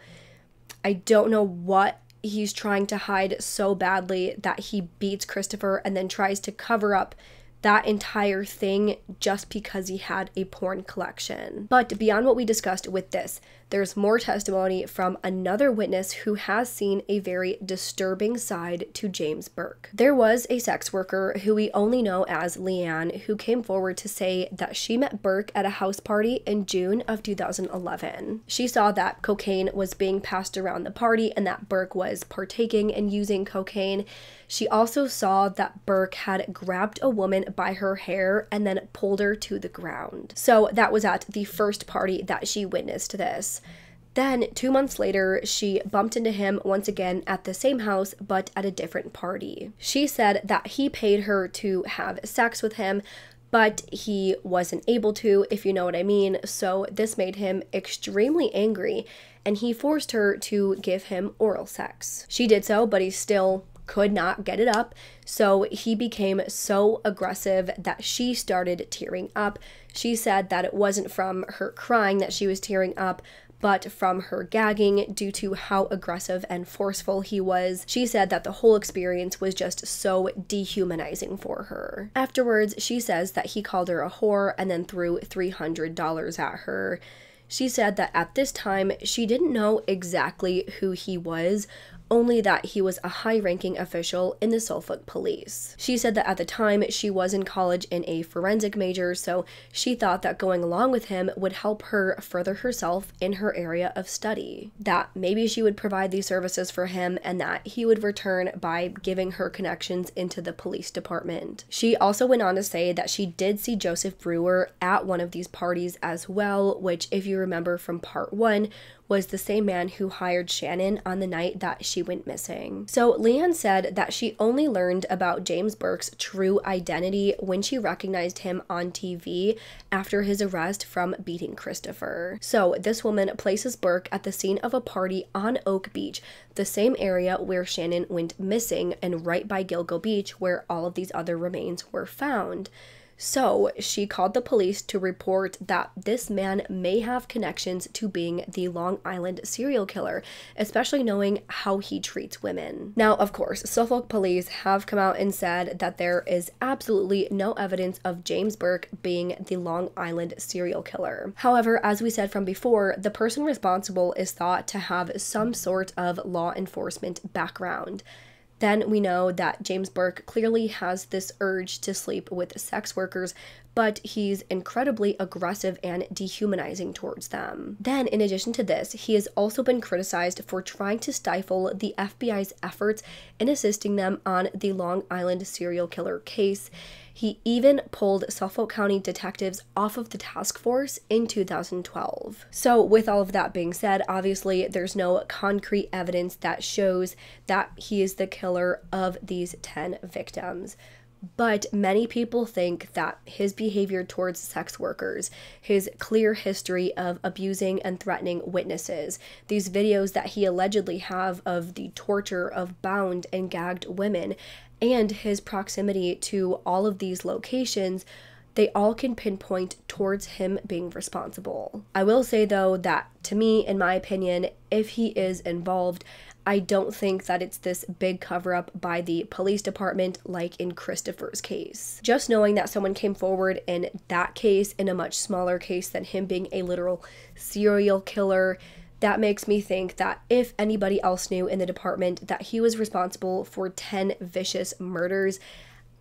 I don't know what he's trying to hide so badly that he beats Christopher and then tries to cover up that entire thing just because he had a porn collection. But beyond what we discussed with this, there's more testimony from another witness who has seen a very disturbing side to James Burke. There was a sex worker who we only know as Leanne who came forward to say that she met Burke at a house party in June of 2011. She saw that cocaine was being passed around the party and that Burke was partaking and using cocaine. She also saw that Burke had grabbed a woman by her hair and then pulled her to the ground. So that was at the first party that she witnessed this. Then, two months later, she bumped into him once again at the same house, but at a different party. She said that he paid her to have sex with him, but he wasn't able to, if you know what I mean. So, this made him extremely angry, and he forced her to give him oral sex. She did so, but he still could not get it up. So he became so aggressive that she started tearing up. She said that it wasn't from her crying that she was tearing up, but from her gagging due to how aggressive and forceful he was. She said that the whole experience was just so dehumanizing for her. Afterwards, she says that he called her a whore and then threw $300 at her. She said that at this time, she didn't know exactly who he was, only that he was a high ranking official in the Suffolk police. She said that at the time she was in college in a forensic major, so she thought that going along with him would help her further herself in her area of study. That maybe she would provide these services for him and that he would return by giving her connections into the police department. She also went on to say that she did see Joseph Brewer at one of these parties as well, which, if you remember from part one, was the same man who hired Shannan on the night that she went missing. So Leanne said that she only learned about James Burke's true identity when she recognized him on TV after his arrest from beating Christopher. So this woman places Burke at the scene of a party on Oak Beach, the same area where Shannan went missing and right by Gilgo Beach where all of these other remains were found. So she called the police to report that this man may have connections to being the Long Island serial killer, especially knowing how he treats women. Now, of course, Suffolk police have come out and said that there is absolutely no evidence of James Burke being the Long Island serial killer. However, as we said from before, the person responsible is thought to have some sort of law enforcement background. Then we know that James Burke clearly has this urge to sleep with sex workers, but he's incredibly aggressive and dehumanizing towards them. Then, in addition to this, he has also been criticized for trying to stifle the FBI's efforts in assisting them on the Long Island serial killer case. He even pulled Suffolk County detectives off of the task force in 2012. So, with all of that being said, obviously there's no concrete evidence that shows that he is the killer of these 10 victims. But many people think that his behavior towards sex workers, his clear history of abusing and threatening witnesses, these videos that he allegedly have of the torture of bound and gagged women, and his proximity to all of these locations, they all can pinpoint towards him being responsible. I will say though that to me, in my opinion, if he is involved, I don't think that it's this big cover up by the police department like in Christopher's case. Just knowing that someone came forward in that case in a much smaller case than him being a literal serial killer that makes me think that if anybody else knew in the department that he was responsible for 10 vicious murders,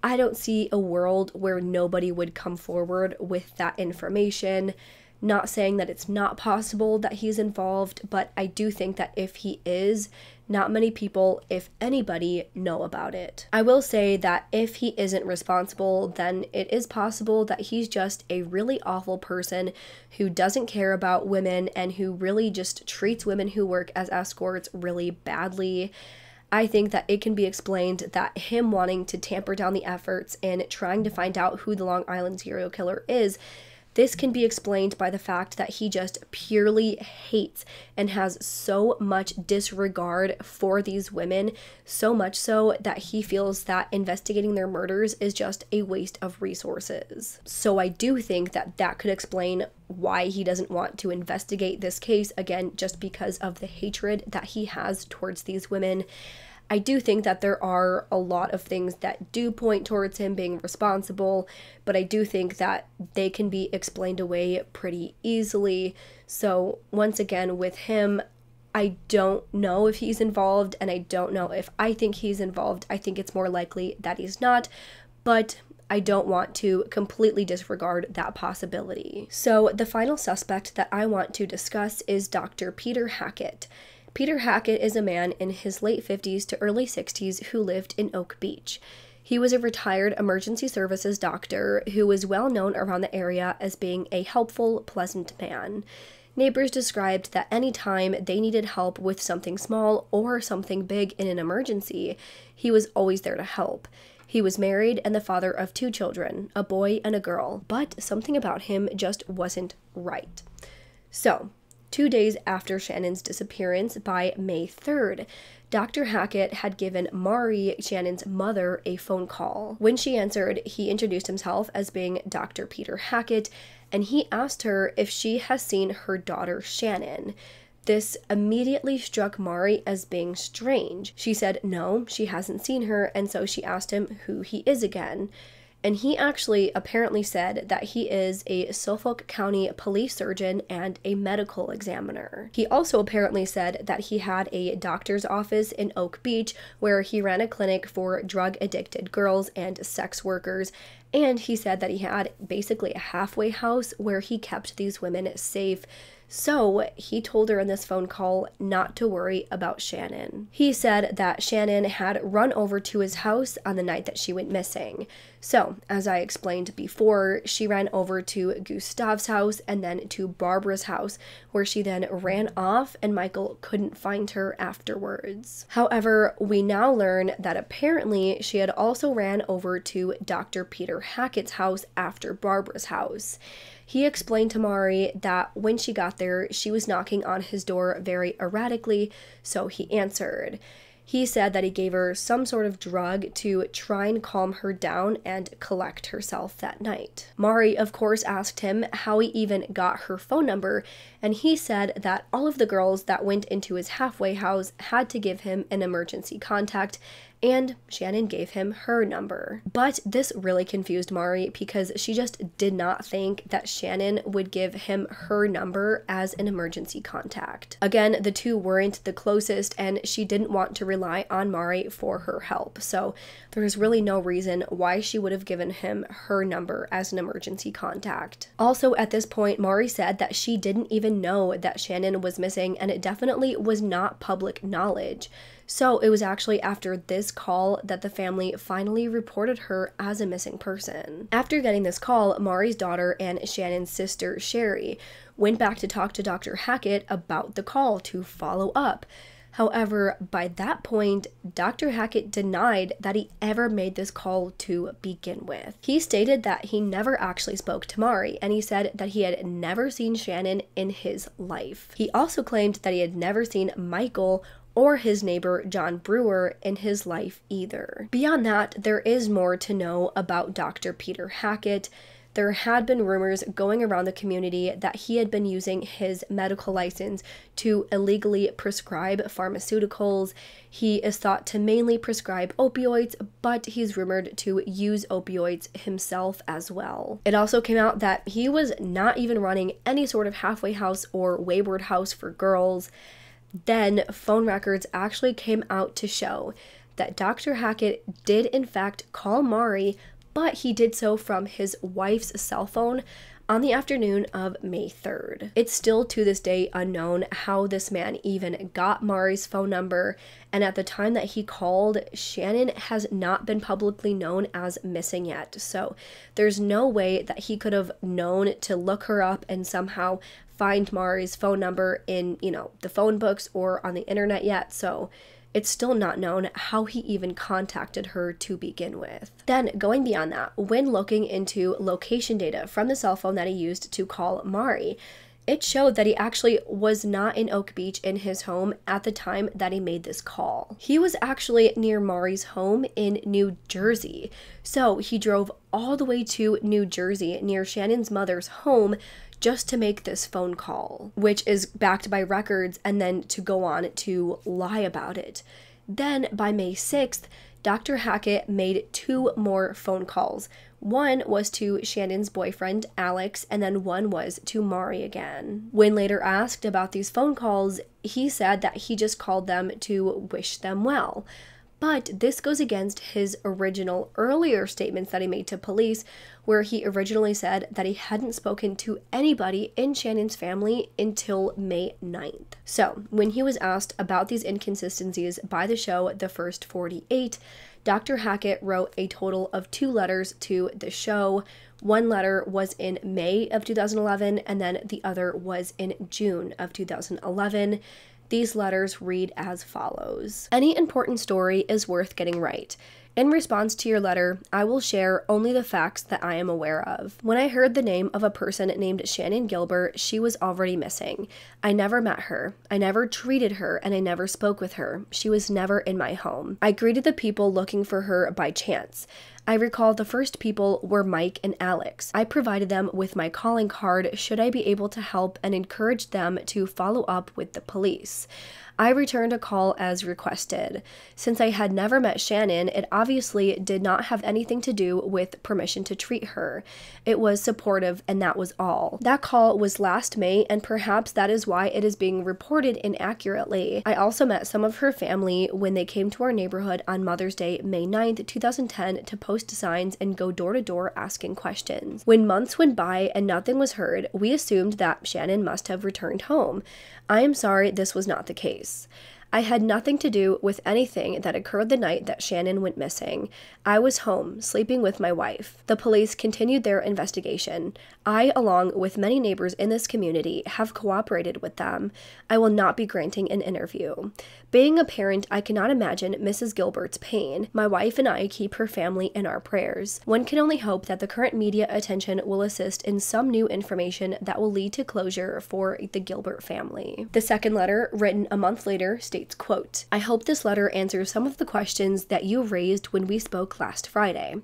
I don't see a world where nobody would come forward with that information. Not saying that it's not possible that he's involved, but I do think that if he is, not many people, if anybody, know about it. I will say that if he isn't responsible, then it is possible that he's just a really awful person who doesn't care about women and who really just treats women who work as escorts really badly. I think that it can be explained that him wanting to tamper down the efforts and trying to find out who the Long Island serial killer is this can be explained by the fact that he just purely hates and has so much disregard for these women, so much so that he feels that investigating their murders is just a waste of resources. So I do think that that could explain why he doesn't want to investigate this case again just because of the hatred that he has towards these women. I do think that there are a lot of things that do point towards him being responsible, but I do think that they can be explained away pretty easily. So, once again, with him, I don't know if he's involved, and I don't know if I think he's involved. I think it's more likely that he's not, but I don't want to completely disregard that possibility. So, the final suspect that I want to discuss is Dr. Peter Hackett. Peter Hackett is a man in his late 50s to early 60s who lived in Oak Beach. He was a retired emergency services doctor who was well known around the area as being a helpful, pleasant man. Neighbors described that any time they needed help with something small or something big in an emergency, he was always there to help. He was married and the father of two children, a boy and a girl, but something about him just wasn't right. So, two days after Shannan's disappearance, by May 3rd, Dr. Hackett had given Mari, Shannan's mother, a phone call. When she answered, he introduced himself as being Dr. Peter Hackett and he asked her if she has seen her daughter Shannan. This immediately struck Mari as being strange. She said no, she hasn't seen her, and so she asked him who he is again. And he actually apparently said that he is a Suffolk County police surgeon and a medical examiner. He also apparently said that he had a doctor's office in Oak Beach where he ran a clinic for drug addicted girls and sex workers. And he said that he had basically a halfway house where he kept these women safe so he told her in this phone call not to worry about Shannan. He said that Shannan had run over to his house on the night that she went missing. So, as I explained before, she ran over to Gustav's house and then to Barbara's house, where she then ran off and Michael couldn't find her afterwards. However, we now learn that apparently she had also ran over to Dr. Peter Hackett's house after Barbara's house. He explained to Mari that when she got there, she was knocking on his door very erratically, so he answered. He said that he gave her some sort of drug to try and calm her down and collect herself that night. Mari, of course, asked him how he even got her phone number, and he said that all of the girls that went into his halfway house had to give him an emergency contact and Shannan gave him her number. But this really confused Mari because she just did not think that Shannan would give him her number as an emergency contact. Again, the two weren't the closest, and she didn't want to rely on Mari for her help, so there's really no reason why she would have given him her number as an emergency contact. Also, at this point, Mari said that she didn't even know that Shannan was missing, and it definitely was not public knowledge. So it was actually after this call that the family finally reported her as a missing person. After getting this call, Mari's daughter and Shannan's sister, Sherre, went back to talk to Dr. Hackett about the call to follow up. However, by that point, Dr. Hackett denied that he ever made this call to begin with. He stated that he never actually spoke to Mari, and he said that he had never seen Shannan in his life. He also claimed that he had never seen Michael or his neighbor John Brewer in his life either. Beyond that, there is more to know about Dr. Peter Hackett. There had been rumors going around the community that he had been using his medical license to illegally prescribe pharmaceuticals. He is thought to mainly prescribe opioids, but he's rumored to use opioids himself as well. It also came out that he was not even running any sort of halfway house or wayward house for girls. Then phone records actually came out to show that Dr. Hackett did in fact call Mari, but he did so from his wife's cell phone on the afternoon of May 3rd. It's still to this day unknown how this man even got Mari's phone number, and at the time that he called, Shannan has not been publicly known as missing yet. So there's no way that he could have known to look her up and somehow find Mari's phone number in, you know, the phone books or on the internet yet, so it's still not known how he even contacted her to begin with. Then, going beyond that, when looking into location data from the cell phone that he used to call Mari, it showed that he actually was not in Oak Beach in his home at the time that he made this call. He was actually near Mari's home in New Jersey. So he drove all the way to New Jersey near Shannan's mother's home just to make this phone call, which is backed by records, and then to go on to lie about it. Then by May 6th, Dr. Hackett made two more phone calls. One was to Shannan's boyfriend, Alex, and then one was to Mari again. When later asked about these phone calls, he said that he just called them to wish them well. But this goes against his original earlier statements that he made to police, where he originally said that he hadn't spoken to anybody in Shannan's family until May 9th. So, when he was asked about these inconsistencies by the show The First 48, Dr. Hackett wrote a total of two letters to the show. One letter was in May of 2011, and then the other was in June of 2011. These letters read as follows Any important story is worth getting right. In response to your letter, I will share only the facts that I am aware of. When I heard the name of a person named Shannan Gilbert, she was already missing. I never met her. I never treated her, and I never spoke with her. She was never in my home. I greeted the people looking for her by chance. I recall the first people were Mike and Alex. I provided them with my calling card should I be able to help and encouraged them to follow up with the police. I returned a call as requested. Since I had never met Shannan, it obviously did not have anything to do with permission to treat her. It was supportive, and that was all. That call was last May, and perhaps that is why it is being reported inaccurately. I also met some of her family when they came to our neighborhood on Mother's Day, May 9th, 2010, to post signs and go door to door asking questions. When months went by and nothing was heard, we assumed that Shannan must have returned home. I am sorry this was not the case. I had nothing to do with anything that occurred the night that Shannan went missing. I was home, sleeping with my wife. The police continued their investigation. I, along with many neighbors in this community, have cooperated with them. I will not be granting an interview. Being a parent, I cannot imagine Mrs. Gilbert's pain. My wife and I keep her family in our prayers. One can only hope that the current media attention will assist in some new information that will lead to closure for the Gilbert family. The second letter, written a month later, states, quote, I hope this letter answers some of the questions that you raised when we spoke last Friday.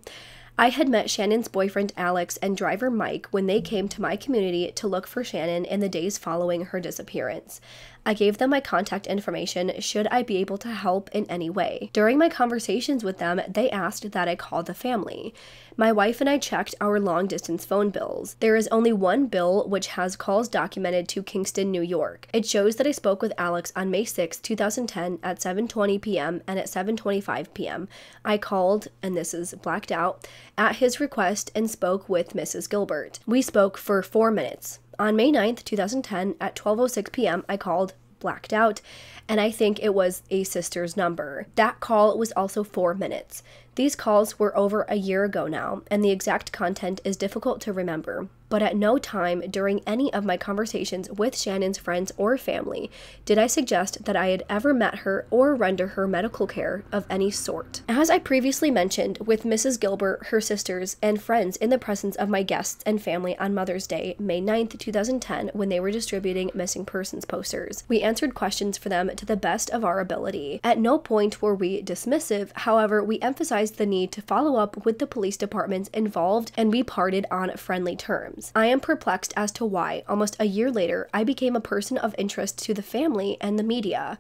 I had met Shannan's boyfriend Alex and driver Mike when they came to my community to look for Shannan in the days following her disappearance. I gave them my contact information should I be able to help in any way. During my conversations with them, they asked that I call the family. My wife and I checked our long distance phone bills. There is only one bill which has calls documented to Kingston, New York. It shows that I spoke with Alex on May 6, 2010 at 7:20 p.m. and at 7:25 p.m. I called and this is blacked out at his request and spoke with Mrs. Gilbert. We spoke for 4 minutes. On May 9th, 2010, at 12:06 p.m., I called blacked out, and I think it was a sister's number. That call was also 4 minutes. These calls were over a year ago now, and the exact content is difficult to remember but at no time during any of my conversations with Shannan's friends or family did I suggest that I had ever met her or render her medical care of any sort. As I previously mentioned, with Mrs. Gilbert, her sisters, and friends in the presence of my guests and family on Mother's Day, May 9th, 2010, when they were distributing missing persons posters, we answered questions for them to the best of our ability. At no point were we dismissive, however, we emphasized the need to follow up with the police departments involved and we parted on friendly terms. I am perplexed as to why, almost a year later, I became a person of interest to the family and the media.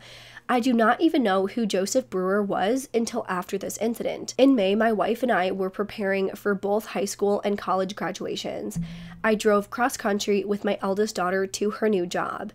I do not even know who Joseph Brewer was until after this incident. In May, my wife and I were preparing for both high school and college graduations. I drove cross country with my eldest daughter to her new job.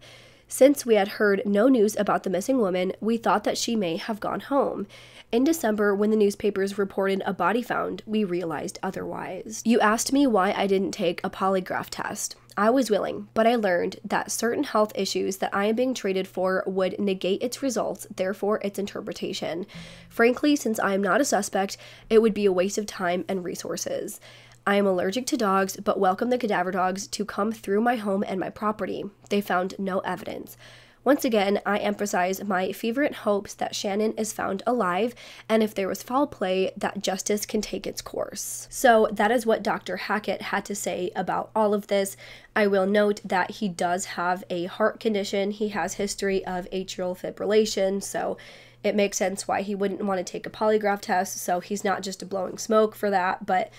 Since we had heard no news about the missing woman, we thought that she may have gone home. In December, when the newspapers reported a body found, we realized otherwise. You asked me why I didn't take a polygraph test. I was willing, but I learned that certain health issues that I am being treated for would negate its results, therefore its interpretation. Frankly, since I am not a suspect, it would be a waste of time and resources. I am allergic to dogs, but welcome the cadaver dogs to come through my home and my property. They found no evidence. Once again, I emphasize my fervent hopes that Shannan is found alive, and if there was foul play, that justice can take its course. So that is what Dr. Hackett had to say about all of this. I will note that he does have a heart condition. He has history of atrial fibrillation, so it makes sense why he wouldn't want to take a polygraph test. So he's not just blowing smoke for that, but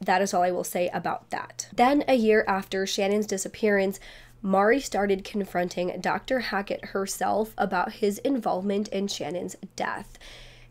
that is all I will say about that. Then, a year after Shannan's disappearance, Mari started confronting Dr. Hackett herself about his involvement in Shannan's death.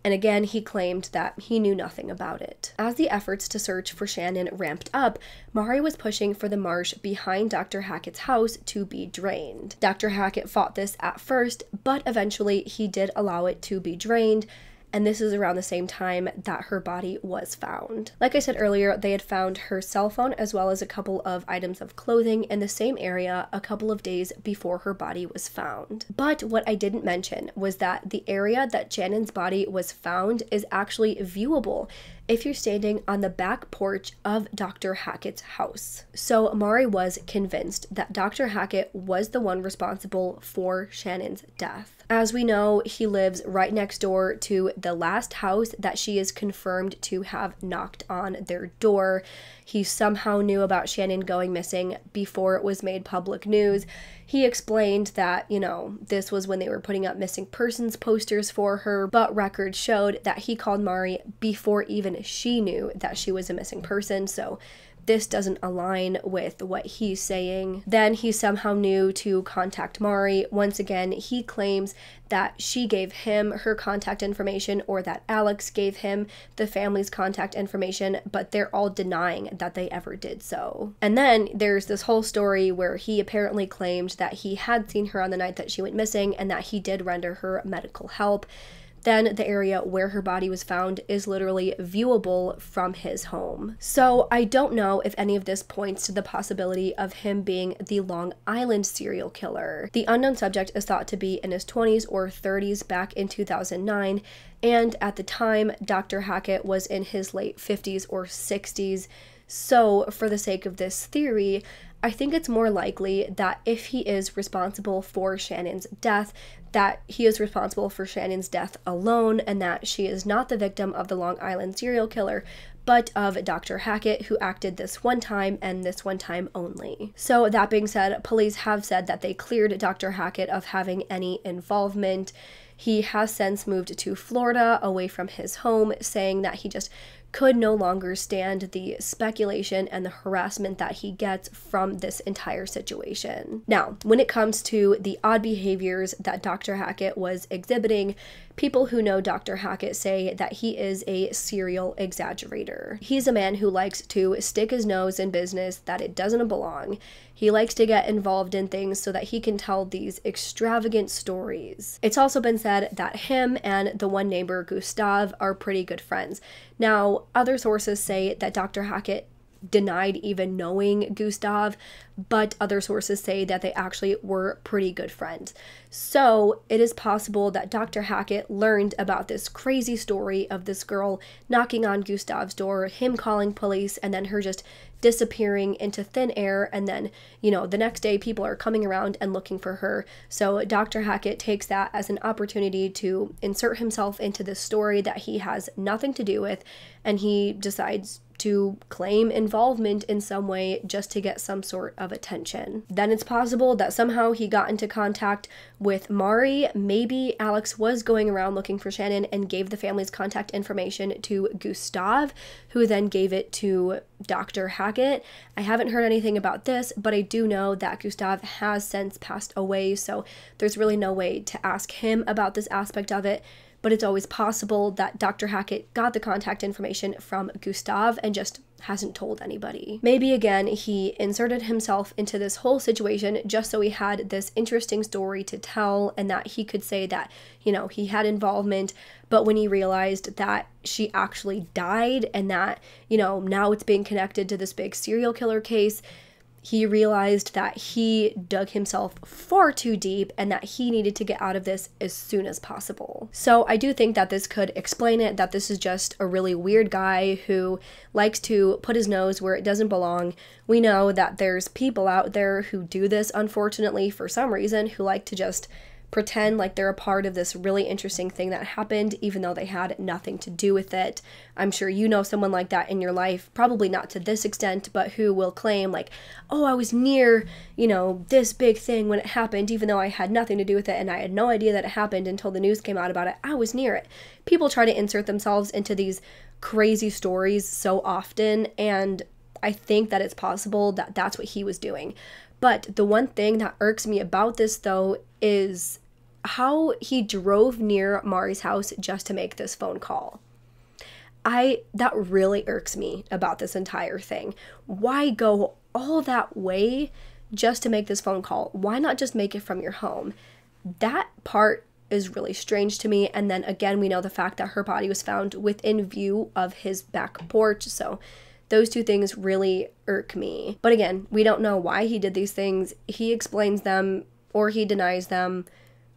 And again, he claimed that he knew nothing about it. As the efforts to search for Shannan ramped up, Mari was pushing for the marsh behind Dr. Hackett's house to be drained. Dr. Hackett fought this at first, but eventually he did allow it to be drained and this is around the same time that her body was found. Like I said earlier, they had found her cell phone as well as a couple of items of clothing in the same area a couple of days before her body was found. But what I didn't mention was that the area that Shannan's body was found is actually viewable if you're standing on the back porch of Dr. Hackett's house. So Mari was convinced that Dr. Hackett was the one responsible for Shannan's death. As we know, he lives right next door to the last house that she is confirmed to have knocked on their door. He somehow knew about Shannan going missing before it was made public news. He explained that, you know, this was when they were putting up missing persons posters for her, but records showed that he called Mari before even she knew that she was a missing person. So this doesn't align with what he's saying. Then he somehow knew to contact Mari. Once again, he claims that she gave him her contact information or that Alex gave him the family's contact information, but they're all denying that they ever did so. And then there's this whole story where he apparently claimed that he had seen her on the night that she went missing and that he did render her medical help then the area where her body was found is literally viewable from his home. So I don't know if any of this points to the possibility of him being the Long Island serial killer. The unknown subject is thought to be in his 20s or 30s back in 2009, and at the time, Dr. Hackett was in his late 50s or 60s. So, for the sake of this theory, I think it's more likely that if he is responsible for Shannan's death, that he is responsible for Shannan's death alone and that she is not the victim of the Long Island serial killer, but of Dr. Hackett, who acted this one time and this one time only. So, that being said, police have said that they cleared Dr. Hackett of having any involvement. He has since moved to Florida away from his home, saying that he just could no longer stand the speculation and the harassment that he gets from this entire situation. Now, when it comes to the odd behaviors that Dr. Hackett was exhibiting, People who know Dr. Hackett say that he is a serial exaggerator. He's a man who likes to stick his nose in business that it doesn't belong. He likes to get involved in things so that he can tell these extravagant stories. It's also been said that him and the one neighbor, Gustav, are pretty good friends. Now, other sources say that Dr. Hackett denied even knowing Gustav, but other sources say that they actually were pretty good friends. So it is possible that Dr. Hackett learned about this crazy story of this girl knocking on Gustav's door, him calling police, and then her just disappearing into thin air and then you know the next day people are coming around and looking for her so dr hackett takes that as an opportunity to insert himself into this story that he has nothing to do with and he decides to claim involvement in some way just to get some sort of attention. Then it's possible that somehow he got into contact with Mari. Maybe Alex was going around looking for Shannan and gave the family's contact information to Gustav, who then gave it to Dr. Hackett. I haven't heard anything about this, but I do know that Gustav has since passed away, so there's really no way to ask him about this aspect of it but it's always possible that Dr. Hackett got the contact information from Gustav and just hasn't told anybody. Maybe again, he inserted himself into this whole situation just so he had this interesting story to tell and that he could say that, you know, he had involvement, but when he realized that she actually died and that, you know, now it's being connected to this big serial killer case, he realized that he dug himself far too deep and that he needed to get out of this as soon as possible. So I do think that this could explain it that this is just a really weird guy who likes to put his nose where it doesn't belong. We know that there's people out there who do this unfortunately for some reason who like to just pretend like they're a part of this really interesting thing that happened, even though they had nothing to do with it. I'm sure you know someone like that in your life, probably not to this extent, but who will claim, like, oh, I was near, you know, this big thing when it happened, even though I had nothing to do with it and I had no idea that it happened until the news came out about it. I was near it. People try to insert themselves into these crazy stories so often, and I think that it's possible that that's what he was doing. But the one thing that irks me about this, though, is how he drove near Mari's house just to make this phone call. I that really irks me about this entire thing. Why go all that way just to make this phone call? Why not just make it from your home? That part is really strange to me. And then again, we know the fact that her body was found within view of his back porch. So those two things really irk me. But again, we don't know why he did these things. He explains them or he denies them.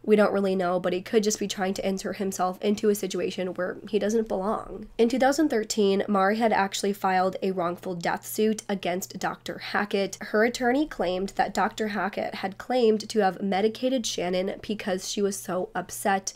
We don't really know, but he could just be trying to insert himself into a situation where he doesn't belong. In 2013, Mari had actually filed a wrongful death suit against Dr. Hackett. Her attorney claimed that Dr. Hackett had claimed to have medicated Shannan because she was so upset.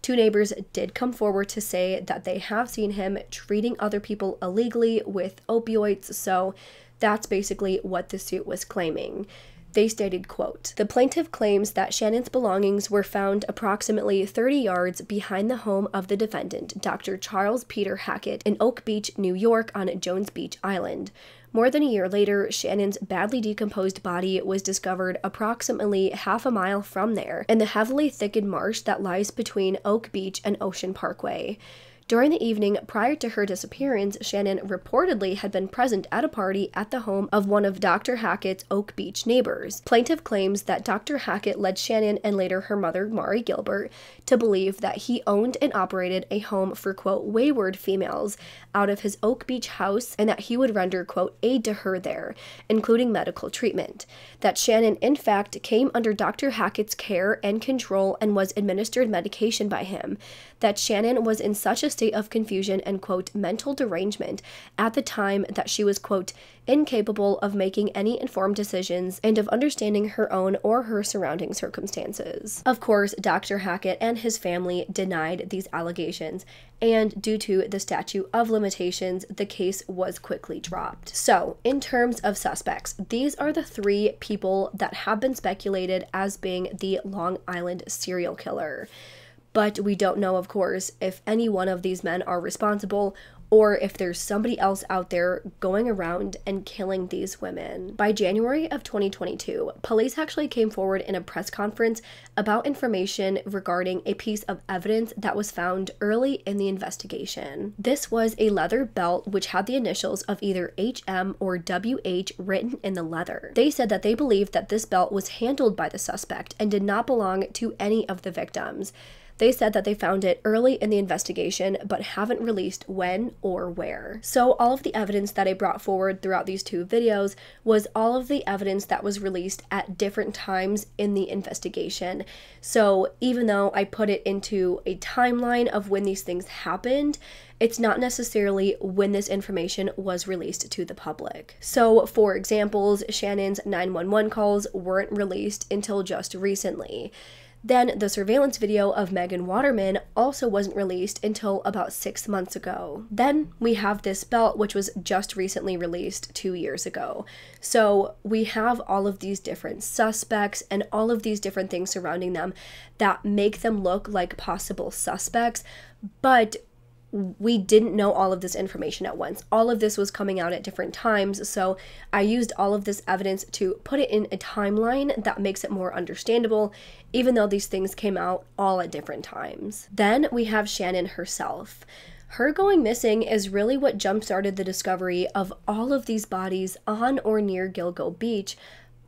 Two neighbors did come forward to say that they have seen him treating other people illegally with opioids, so that's basically what the suit was claiming. They stated, quote, The plaintiff claims that Shannan's belongings were found approximately 30 yards behind the home of the defendant, Dr. Charles Peter Hackett, in Oak Beach, New York on Jones Beach Island. More than a year later, Shannan's badly decomposed body was discovered approximately half a mile from there in the heavily thickened marsh that lies between Oak Beach and Ocean Parkway. During the evening prior to her disappearance, Shannan reportedly had been present at a party at the home of one of Dr. Hackett's Oak Beach neighbors. Plaintiff claims that Dr. Hackett led Shannan and later her mother, Mari Gilbert, to believe that he owned and operated a home for, quote, wayward females out of his Oak Beach house and that he would render, quote, aid to her there, including medical treatment. That Shannan, in fact, came under Dr. Hackett's care and control and was administered medication by him. That Shannan was in such a state of confusion and, quote, mental derangement at the time that she was, quote, incapable of making any informed decisions and of understanding her own or her surrounding circumstances. Of course, Dr. Hackett and his family denied these allegations, and due to the statute of limitations, the case was quickly dropped. So, in terms of suspects, these are the three people that have been speculated as being the Long Island serial killer but we don't know, of course, if any one of these men are responsible or if there's somebody else out there going around and killing these women. By January of 2022, police actually came forward in a press conference about information regarding a piece of evidence that was found early in the investigation. This was a leather belt which had the initials of either HM or WH written in the leather. They said that they believed that this belt was handled by the suspect and did not belong to any of the victims. They said that they found it early in the investigation, but haven't released when or where. So, all of the evidence that I brought forward throughout these two videos was all of the evidence that was released at different times in the investigation. So, even though I put it into a timeline of when these things happened, it's not necessarily when this information was released to the public. So, for examples, Shannan's 911 calls weren't released until just recently. Then the surveillance video of Megan Waterman also wasn't released until about six months ago. Then we have this belt, which was just recently released two years ago. So we have all of these different suspects and all of these different things surrounding them that make them look like possible suspects, but we didn't know all of this information at once. All of this was coming out at different times, so I used all of this evidence to put it in a timeline that makes it more understandable, even though these things came out all at different times. Then we have Shannan herself. Her going missing is really what jump started the discovery of all of these bodies on or near Gilgo Beach,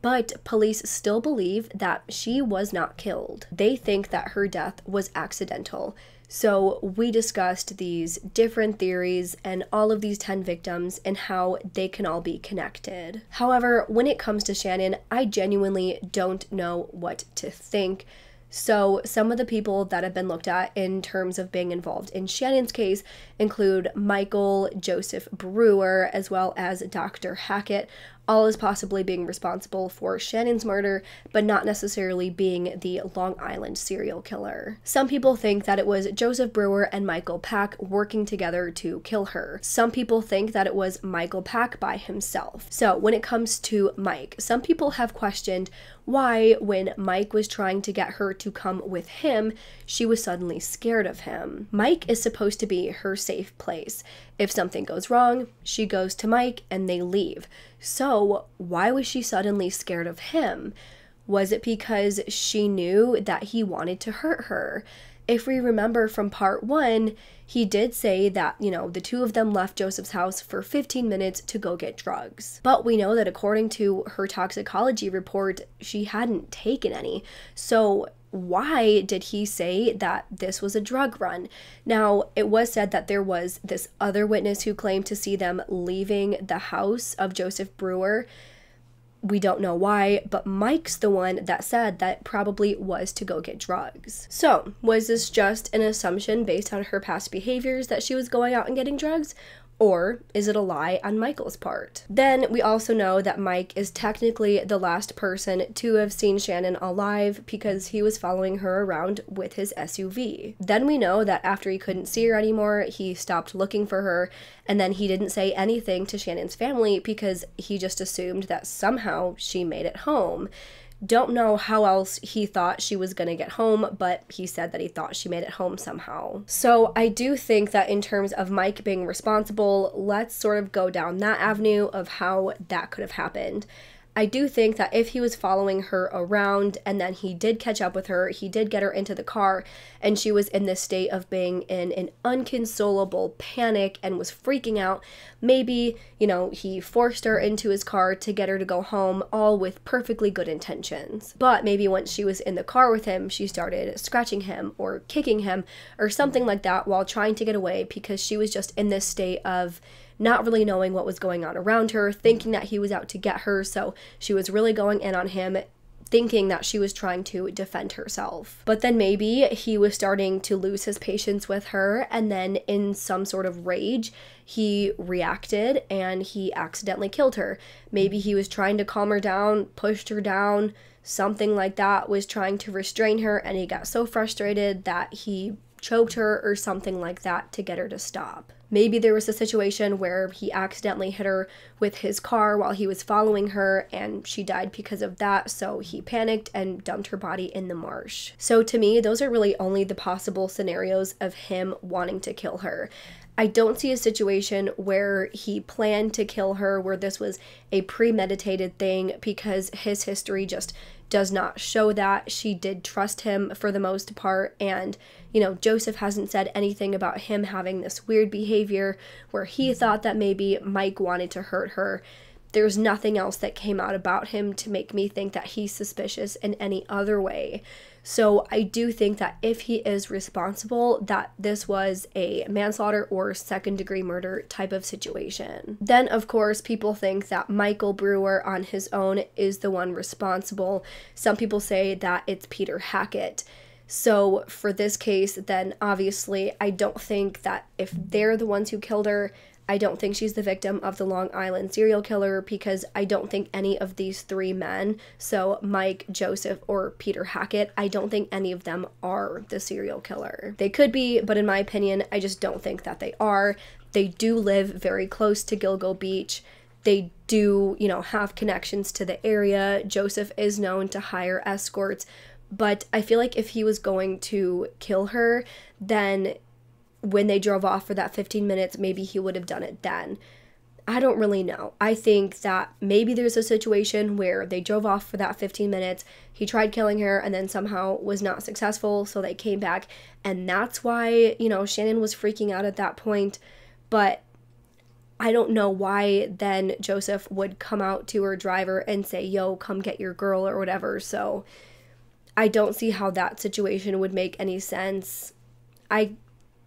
but police still believe that she was not killed. They think that her death was accidental. So, we discussed these different theories and all of these 10 victims and how they can all be connected. However, when it comes to Shannan, I genuinely don't know what to think. So, some of the people that have been looked at in terms of being involved in Shannan's case include Michael Joseph Brewer, as well as Dr. Hackett, all as possibly being responsible for Shannan's murder, but not necessarily being the Long Island serial killer. Some people think that it was Joseph Brewer and Michael Pak working together to kill her. Some people think that it was Michael Pak by himself. So, when it comes to Mike, some people have questioned why, when Mike was trying to get her to come with him, she was suddenly scared of him. Mike is supposed to be her safe place. If something goes wrong, she goes to Mike and they leave. So, why was she suddenly scared of him? Was it because she knew that he wanted to hurt her? If we remember from part one, he did say that, you know, the two of them left Joseph's house for 15 minutes to go get drugs. But we know that according to her toxicology report, she hadn't taken any. So why did he say that this was a drug run? Now, it was said that there was this other witness who claimed to see them leaving the house of Joseph Brewer. We don't know why, but Mike's the one that said that probably was to go get drugs. So, was this just an assumption based on her past behaviors that she was going out and getting drugs? Or is it a lie on Michael's part? Then we also know that Mike is technically the last person to have seen Shannan alive because he was following her around with his SUV. Then we know that after he couldn't see her anymore, he stopped looking for her, and then he didn't say anything to Shannan's family because he just assumed that somehow she made it home. Don't know how else he thought she was going to get home, but he said that he thought she made it home somehow. So I do think that in terms of Mike being responsible, let's sort of go down that avenue of how that could have happened. I do think that if he was following her around and then he did catch up with her, he did get her into the car, and she was in this state of being in an unconsolable panic and was freaking out, maybe, you know, he forced her into his car to get her to go home, all with perfectly good intentions. But maybe once she was in the car with him, she started scratching him or kicking him or something like that while trying to get away because she was just in this state of not really knowing what was going on around her, thinking that he was out to get her. So she was really going in on him, thinking that she was trying to defend herself. But then maybe he was starting to lose his patience with her, and then in some sort of rage, he reacted and he accidentally killed her. Maybe he was trying to calm her down, pushed her down, something like that, was trying to restrain her, and he got so frustrated that he choked her or something like that to get her to stop. Maybe there was a situation where he accidentally hit her with his car while he was following her and she died because of that, so he panicked and dumped her body in the marsh. So to me, those are really only the possible scenarios of him wanting to kill her. I don't see a situation where he planned to kill her, where this was a premeditated thing, because his history just does not show that. She did trust him for the most part, and you know, Joseph hasn't said anything about him having this weird behavior where he thought that maybe Mike wanted to hurt her. There's nothing else that came out about him to make me think that he's suspicious in any other way. So I do think that if he is responsible, that this was a manslaughter or second degree murder type of situation. Then, of course, people think that Michael Brewer on his own is the one responsible. Some people say that it's Peter Hackett. So, for this case, then obviously, I don't think that if they're the ones who killed her, I don't think she's the victim of the Long Island serial killer because I don't think any of these three men, so Mike, Joseph, or Peter Hackett, I don't think any of them are the serial killer. They could be, but in my opinion, I just don't think that they are. They do live very close to Gilgo Beach. They do, you know, have connections to the area. Joseph is known to hire escorts but I feel like if he was going to kill her, then when they drove off for that 15 minutes, maybe he would have done it then. I don't really know. I think that maybe there's a situation where they drove off for that 15 minutes, he tried killing her, and then somehow was not successful, so they came back, and that's why, you know, Shannan was freaking out at that point. But I don't know why then Joseph would come out to her driver and say, Yo, come get your girl, or whatever. So I don't see how that situation would make any sense. I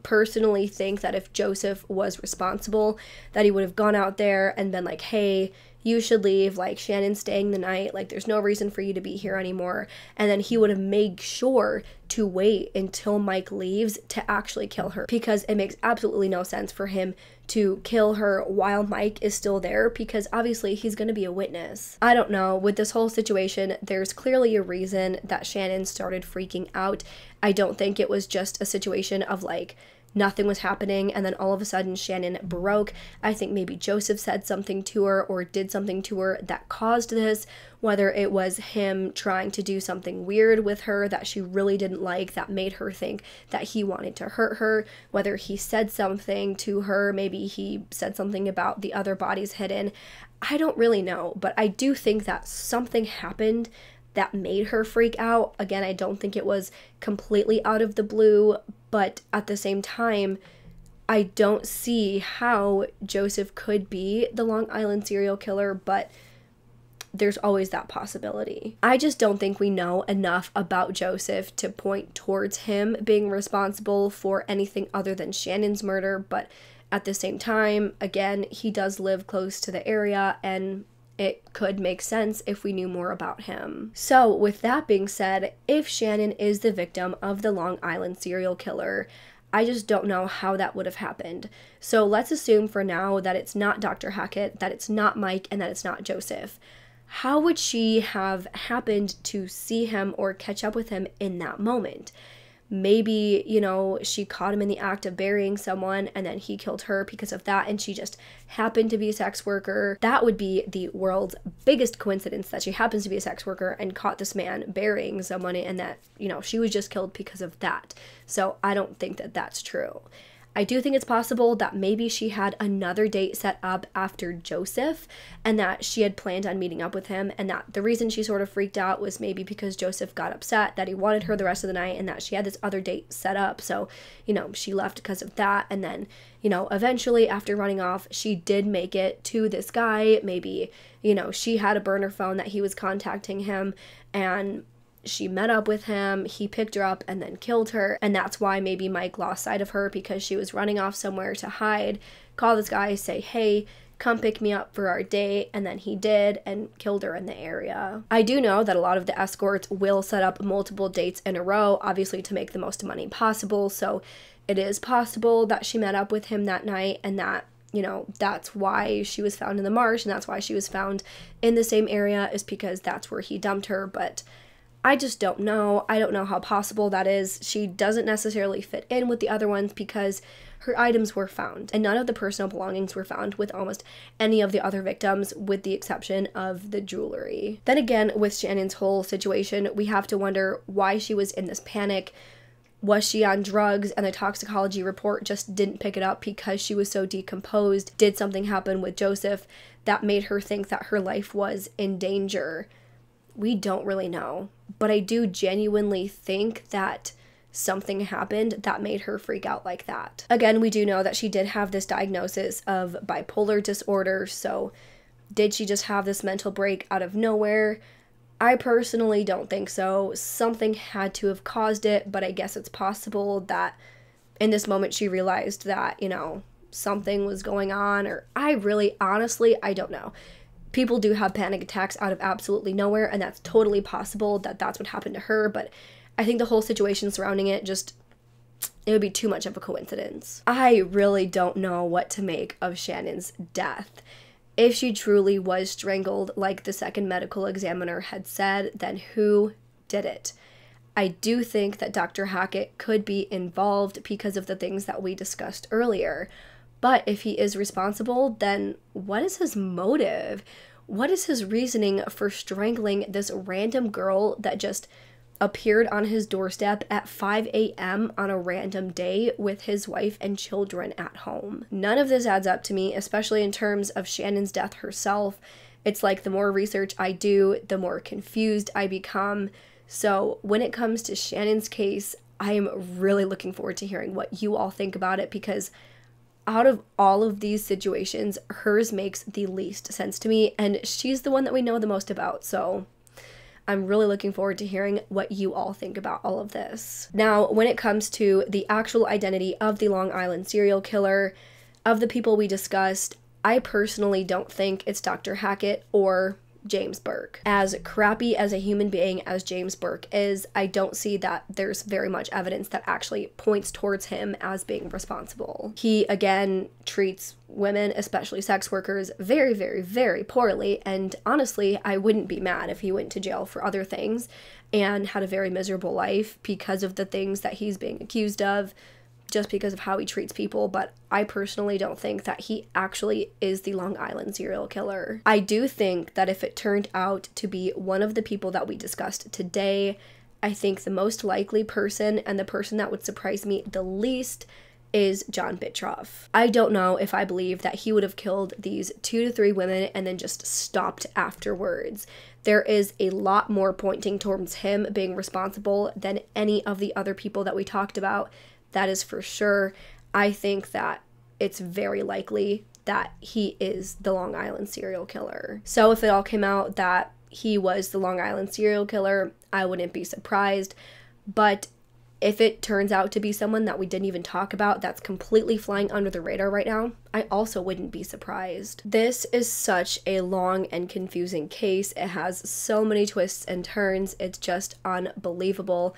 personally think that if Joseph was responsible, that he would have gone out there and been like, "Hey, you should leave. Like, Shannan's staying the night. Like, there's no reason for you to be here anymore. And then he would have made sure to wait until Mike leaves to actually kill her because it makes absolutely no sense for him to kill her while Mike is still there because obviously he's going to be a witness. I don't know. With this whole situation, there's clearly a reason that Shannan started freaking out. I don't think it was just a situation of like, nothing was happening and then all of a sudden Shannan broke. I think maybe Joseph said something to her or did something to her that caused this, whether it was him trying to do something weird with her that she really didn't like that made her think that he wanted to hurt her, whether he said something to her, maybe he said something about the other bodies hidden. I don't really know, but I do think that something happened that made her freak out. Again, I don't think it was completely out of the blue, but at the same time, I don't see how Joseph could be the Long Island serial killer, but there's always that possibility. I just don't think we know enough about Joseph to point towards him being responsible for anything other than Shannan's murder, but at the same time, again, he does live close to the area and it could make sense if we knew more about him. So, with that being said, if Shannan is the victim of the Long Island serial killer, I just don't know how that would have happened. So, let's assume for now that it's not Dr. Hackett, that it's not Mike, and that it's not Joseph. How would she have happened to see him or catch up with him in that moment? Maybe you know she caught him in the act of burying someone and then he killed her because of that and she just happened to be a sex worker. That would be the world's biggest coincidence that she happens to be a sex worker and caught this man burying someone and that you know she was just killed because of that. So i don't think that that's true I do think it's possible that maybe she had another date set up after Joseph and that she had planned on meeting up with him, and that the reason she sort of freaked out was maybe because Joseph got upset that he wanted her the rest of the night and that she had this other date set up. So, you know, she left because of that. And then, you know, eventually after running off, she did make it to this guy. Maybe, you know, she had a burner phone that he was contacting him and she met up with him, he picked her up and then killed her. And that's why maybe Mike lost sight of her because she was running off somewhere to hide. Call this guy, say, hey, come pick me up for our date. And then he did and killed her in the area. I do know that a lot of the escorts will set up multiple dates in a row, obviously to make the most money possible. So it is possible that she met up with him that night and that you know, that's why she was found in the marsh and that's why she was found in the same area is because that's where he dumped her. But I just don't know. I don't know how possible that is. She doesn't necessarily fit in with the other ones because her items were found, and none of the personal belongings were found with almost any of the other victims, with the exception of the jewelry. Then again, with Shannan's whole situation, we have to wonder why she was in this panic. Was she on drugs and the toxicology report just didn't pick it up because she was so decomposed? Did something happen with Joseph that made her think that her life was in danger? We don't really know. But I do genuinely think that something happened that made her freak out like that. Again, we do know that she did have this diagnosis of bipolar disorder, so did she just have this mental break out of nowhere? I personally don't think so. Something had to have caused it, but I guess it's possible that in this moment she realized that, you know, something was going on, or I really honestly, I don't know people do have panic attacks out of absolutely nowhere, and that's totally possible that that's what happened to her. But I think the whole situation surrounding it just it would be too much of a coincidence. I really don't know what to make of Shannan's death. If she truly was strangled, like the second medical examiner had said, then who did it? I do think that Dr. Hackett could be involved because of the things that we discussed earlier. But if he is responsible, then what is his motive? What is his reasoning for strangling this random girl that just appeared on his doorstep at 5 a.m. on a random day with his wife and children at home? None of this adds up to me, especially in terms of Shannan's death herself. It's like the more research I do, the more confused I become. So, when it comes to Shannan's case, I am really looking forward to hearing what you all think about it because out of all of these situations, hers makes the least sense to me, and she's the one that we know the most about. So I'm really looking forward to hearing what you all think about all of this. Now, when it comes to the actual identity of the Long Island serial killer, of the people we discussed, I personally don't think it's Dr. Hackett or James Burke. As crappy as a human being as James Burke is, I don't see that there's very much evidence that actually points towards him as being responsible. He, again, treats women, especially sex workers, very, very, very poorly, and honestly, I wouldn't be mad if he went to jail for other things and had a very miserable life because of the things that he's being accused of just because of how he treats people, but I personally don't think that he actually is the Long Island serial killer. I do think that if it turned out to be one of the people that we discussed today, I think the most likely person and the person that would surprise me the least is John Bittrolff. I don't know if I believe that he would have killed these two to three women and then just stopped afterwards. There is a lot more pointing towards him being responsible than any of the other people that we talked about. That is for sure. I think that it's very likely that he is the Long Island serial killer. So if it all came out that he was the Long Island serial killer, I wouldn't be surprised. But if it turns out to be someone that we didn't even talk about that's completely flying under the radar right now, I also wouldn't be surprised. This is such a long and confusing case. It has so many twists and turns. It's just unbelievable.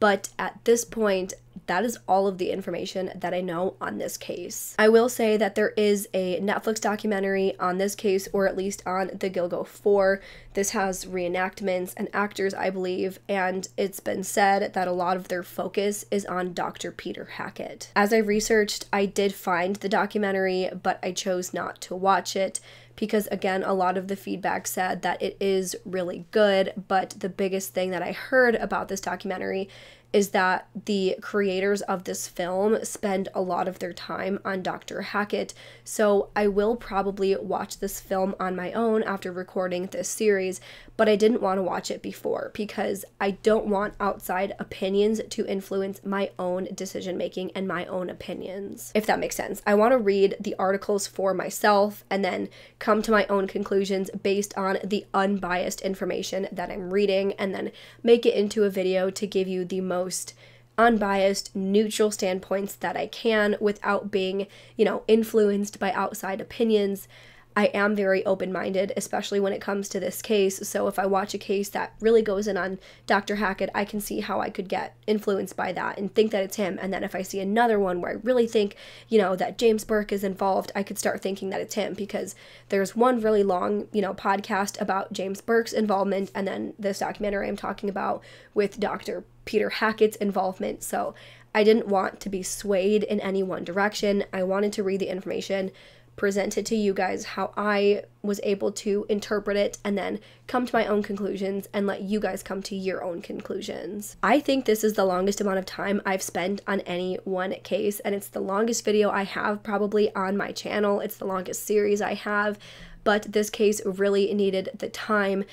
But at this point, that is all of the information that I know on this case. I will say that there is a Netflix documentary on this case, or at least on the Gilgo 4. This has reenactments and actors, I believe, and it's been said that a lot of their focus is on Dr. Peter Hackett. As I researched, I did find the documentary, but I chose not to watch it because again a lot of the feedback said that it is really good but the biggest thing that i heard about this documentary is that the creators of this film spend a lot of their time on Dr. Hackett. So I will probably watch this film on my own after recording this series, but I didn't want to watch it before because I don't want outside opinions to influence my own decision making and my own opinions, if that makes sense. I want to read the articles for myself and then come to my own conclusions based on the unbiased information that I'm reading and then make it into a video to give you the most unbiased, neutral standpoints that I can without being, you know, influenced by outside opinions. I am very open minded, especially when it comes to this case. So if I watch a case that really goes in on Dr. Hackett, I can see how I could get influenced by that and think that it's him. And then if I see another one where I really think, you know, that James Burke is involved, I could start thinking that it's him because there's one really long, you know, podcast about James Burke's involvement and then this documentary I'm talking about with Dr. Peter Hackett's involvement. So I didn't want to be swayed in any one direction. I wanted to read the information present it to you guys how I was able to interpret it and then come to my own conclusions and let you guys come to your own conclusions. I think this is the longest amount of time I've spent on any one case, and it's the longest video I have probably on my channel. It's the longest series I have, but this case really needed the time.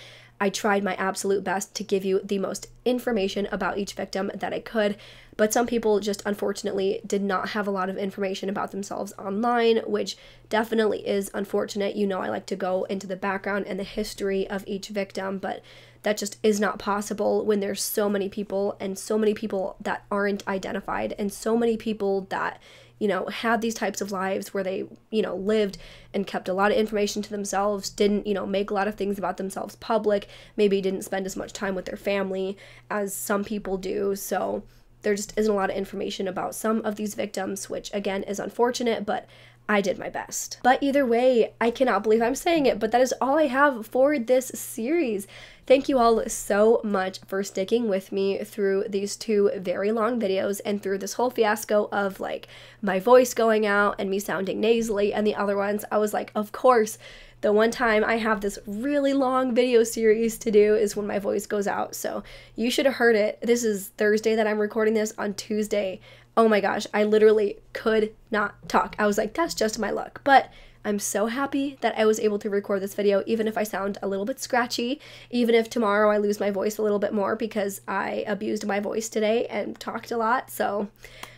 I tried my absolute best to give you the most information about each victim that I could, but some people just unfortunately did not have a lot of information about themselves online, which definitely is unfortunate. You know, I like to go into the background and the history of each victim, but that just is not possible when there's so many people and so many people that aren't identified and so many people that you know, had these types of lives where they, you know, lived and kept a lot of information to themselves, didn't, you know, make a lot of things about themselves public, maybe didn't spend as much time with their family as some people do. So there just isn't a lot of information about some of these victims, which again is unfortunate, but I did my best. But either way, I cannot believe I'm saying it, but that is all I have for this series. Thank you all so much for sticking with me through these two very long videos and through this whole fiasco of like my voice going out and me sounding nasally and the other ones. I was like, of course, the one time I have this really long video series to do is when my voice goes out. So you should have heard it. This is Thursday that I'm recording this on Tuesday. Oh my gosh, I literally could not talk. I was like, that's just my luck. But I'm so happy that I was able to record this video, even if I sound a little bit scratchy, even if tomorrow I lose my voice a little bit more because I abused my voice today and talked a lot. So,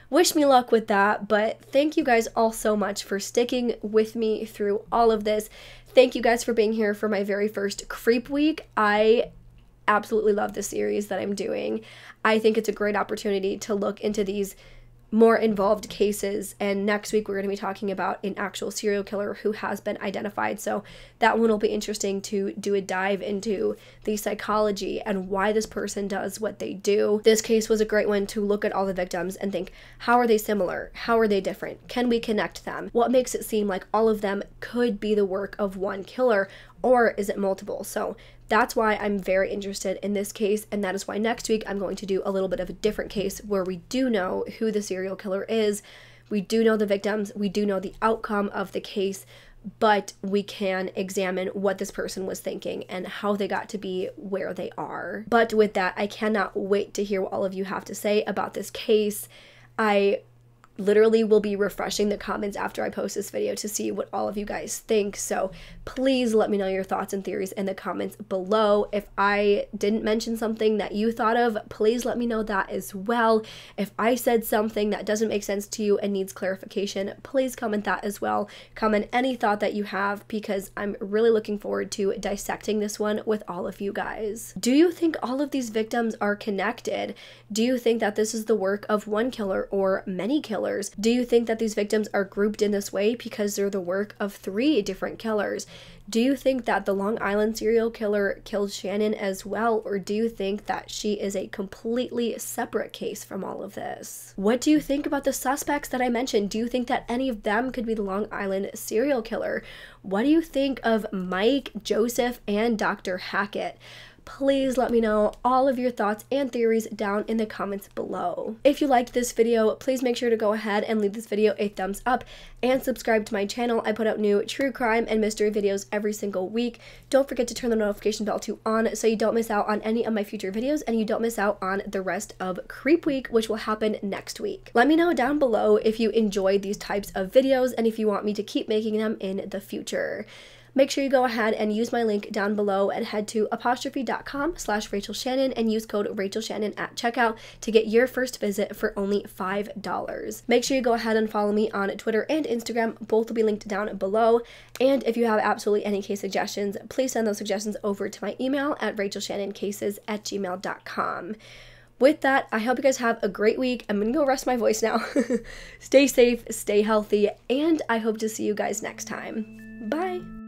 wish me luck with that. But thank you guys all so much for sticking with me through all of this. Thank you guys for being here for my very first Creep Week. I absolutely love the series that I'm doing. I think it's a great opportunity to look into these more involved cases. And next week, we're going to be talking about an actual serial killer who has been identified. So that one will be interesting to do a dive into the psychology and why this person does what they do. This case was a great one to look at all the victims and think how are they similar? How are they different? Can we connect them? What makes it seem like all of them could be the work of one killer? Or is it multiple? So that's why I'm very interested in this case, and that is why next week I'm going to do a little bit of a different case where we do know who the serial killer is, we do know the victims, we do know the outcome of the case, but we can examine what this person was thinking and how they got to be where they are. But with that, I cannot wait to hear what all of you have to say about this case. I literally will be refreshing the comments after I post this video to see what all of you guys think. So please let me know your thoughts and theories in the comments below. If I didn't mention something that you thought of, please let me know that as well. If I said something that doesn't make sense to you and needs clarification, please comment that as well. Comment any thought that you have because I'm really looking forward to dissecting this one with all of you guys. Do you think all of these victims are connected? Do you think that this is the work of one killer or many killers? Killers. Do you think that these victims are grouped in this way because they're the work of three different killers? Do you think that the Long Island serial killer killed Shannan as well, or do you think that she is a completely separate case from all of this? What do you think about the suspects that I mentioned? Do you think that any of them could be the Long Island serial killer? What do you think of Mike, Joseph, and Dr. Hackett? Please let me know all of your thoughts and theories down in the comments below. If you liked this video, please make sure to go ahead and leave this video a thumbs up and subscribe to my channel. I put out new true crime and mystery videos every single week. Don't forget to turn the notification bell to on so you don't miss out on any of my future videos and you don't miss out on the rest of Creep Week, which will happen next week. Let me know down below if you enjoyed these types of videos and if you want me to keep making them in the future make sure you go ahead and use my link down below and head to apostrophe.com slash Rachel Shannon and use code Rachel Shannon at checkout to get your first visit for only $5. Make sure you go ahead and follow me on Twitter and Instagram. Both will be linked down below. And if you have absolutely any case suggestions, please send those suggestions over to my email at rachelshannoncases at gmail.com with that, I hope you guys have a great week. I'm gonna go rest my voice now. stay safe, stay healthy, and I hope to see you guys next time. Bye.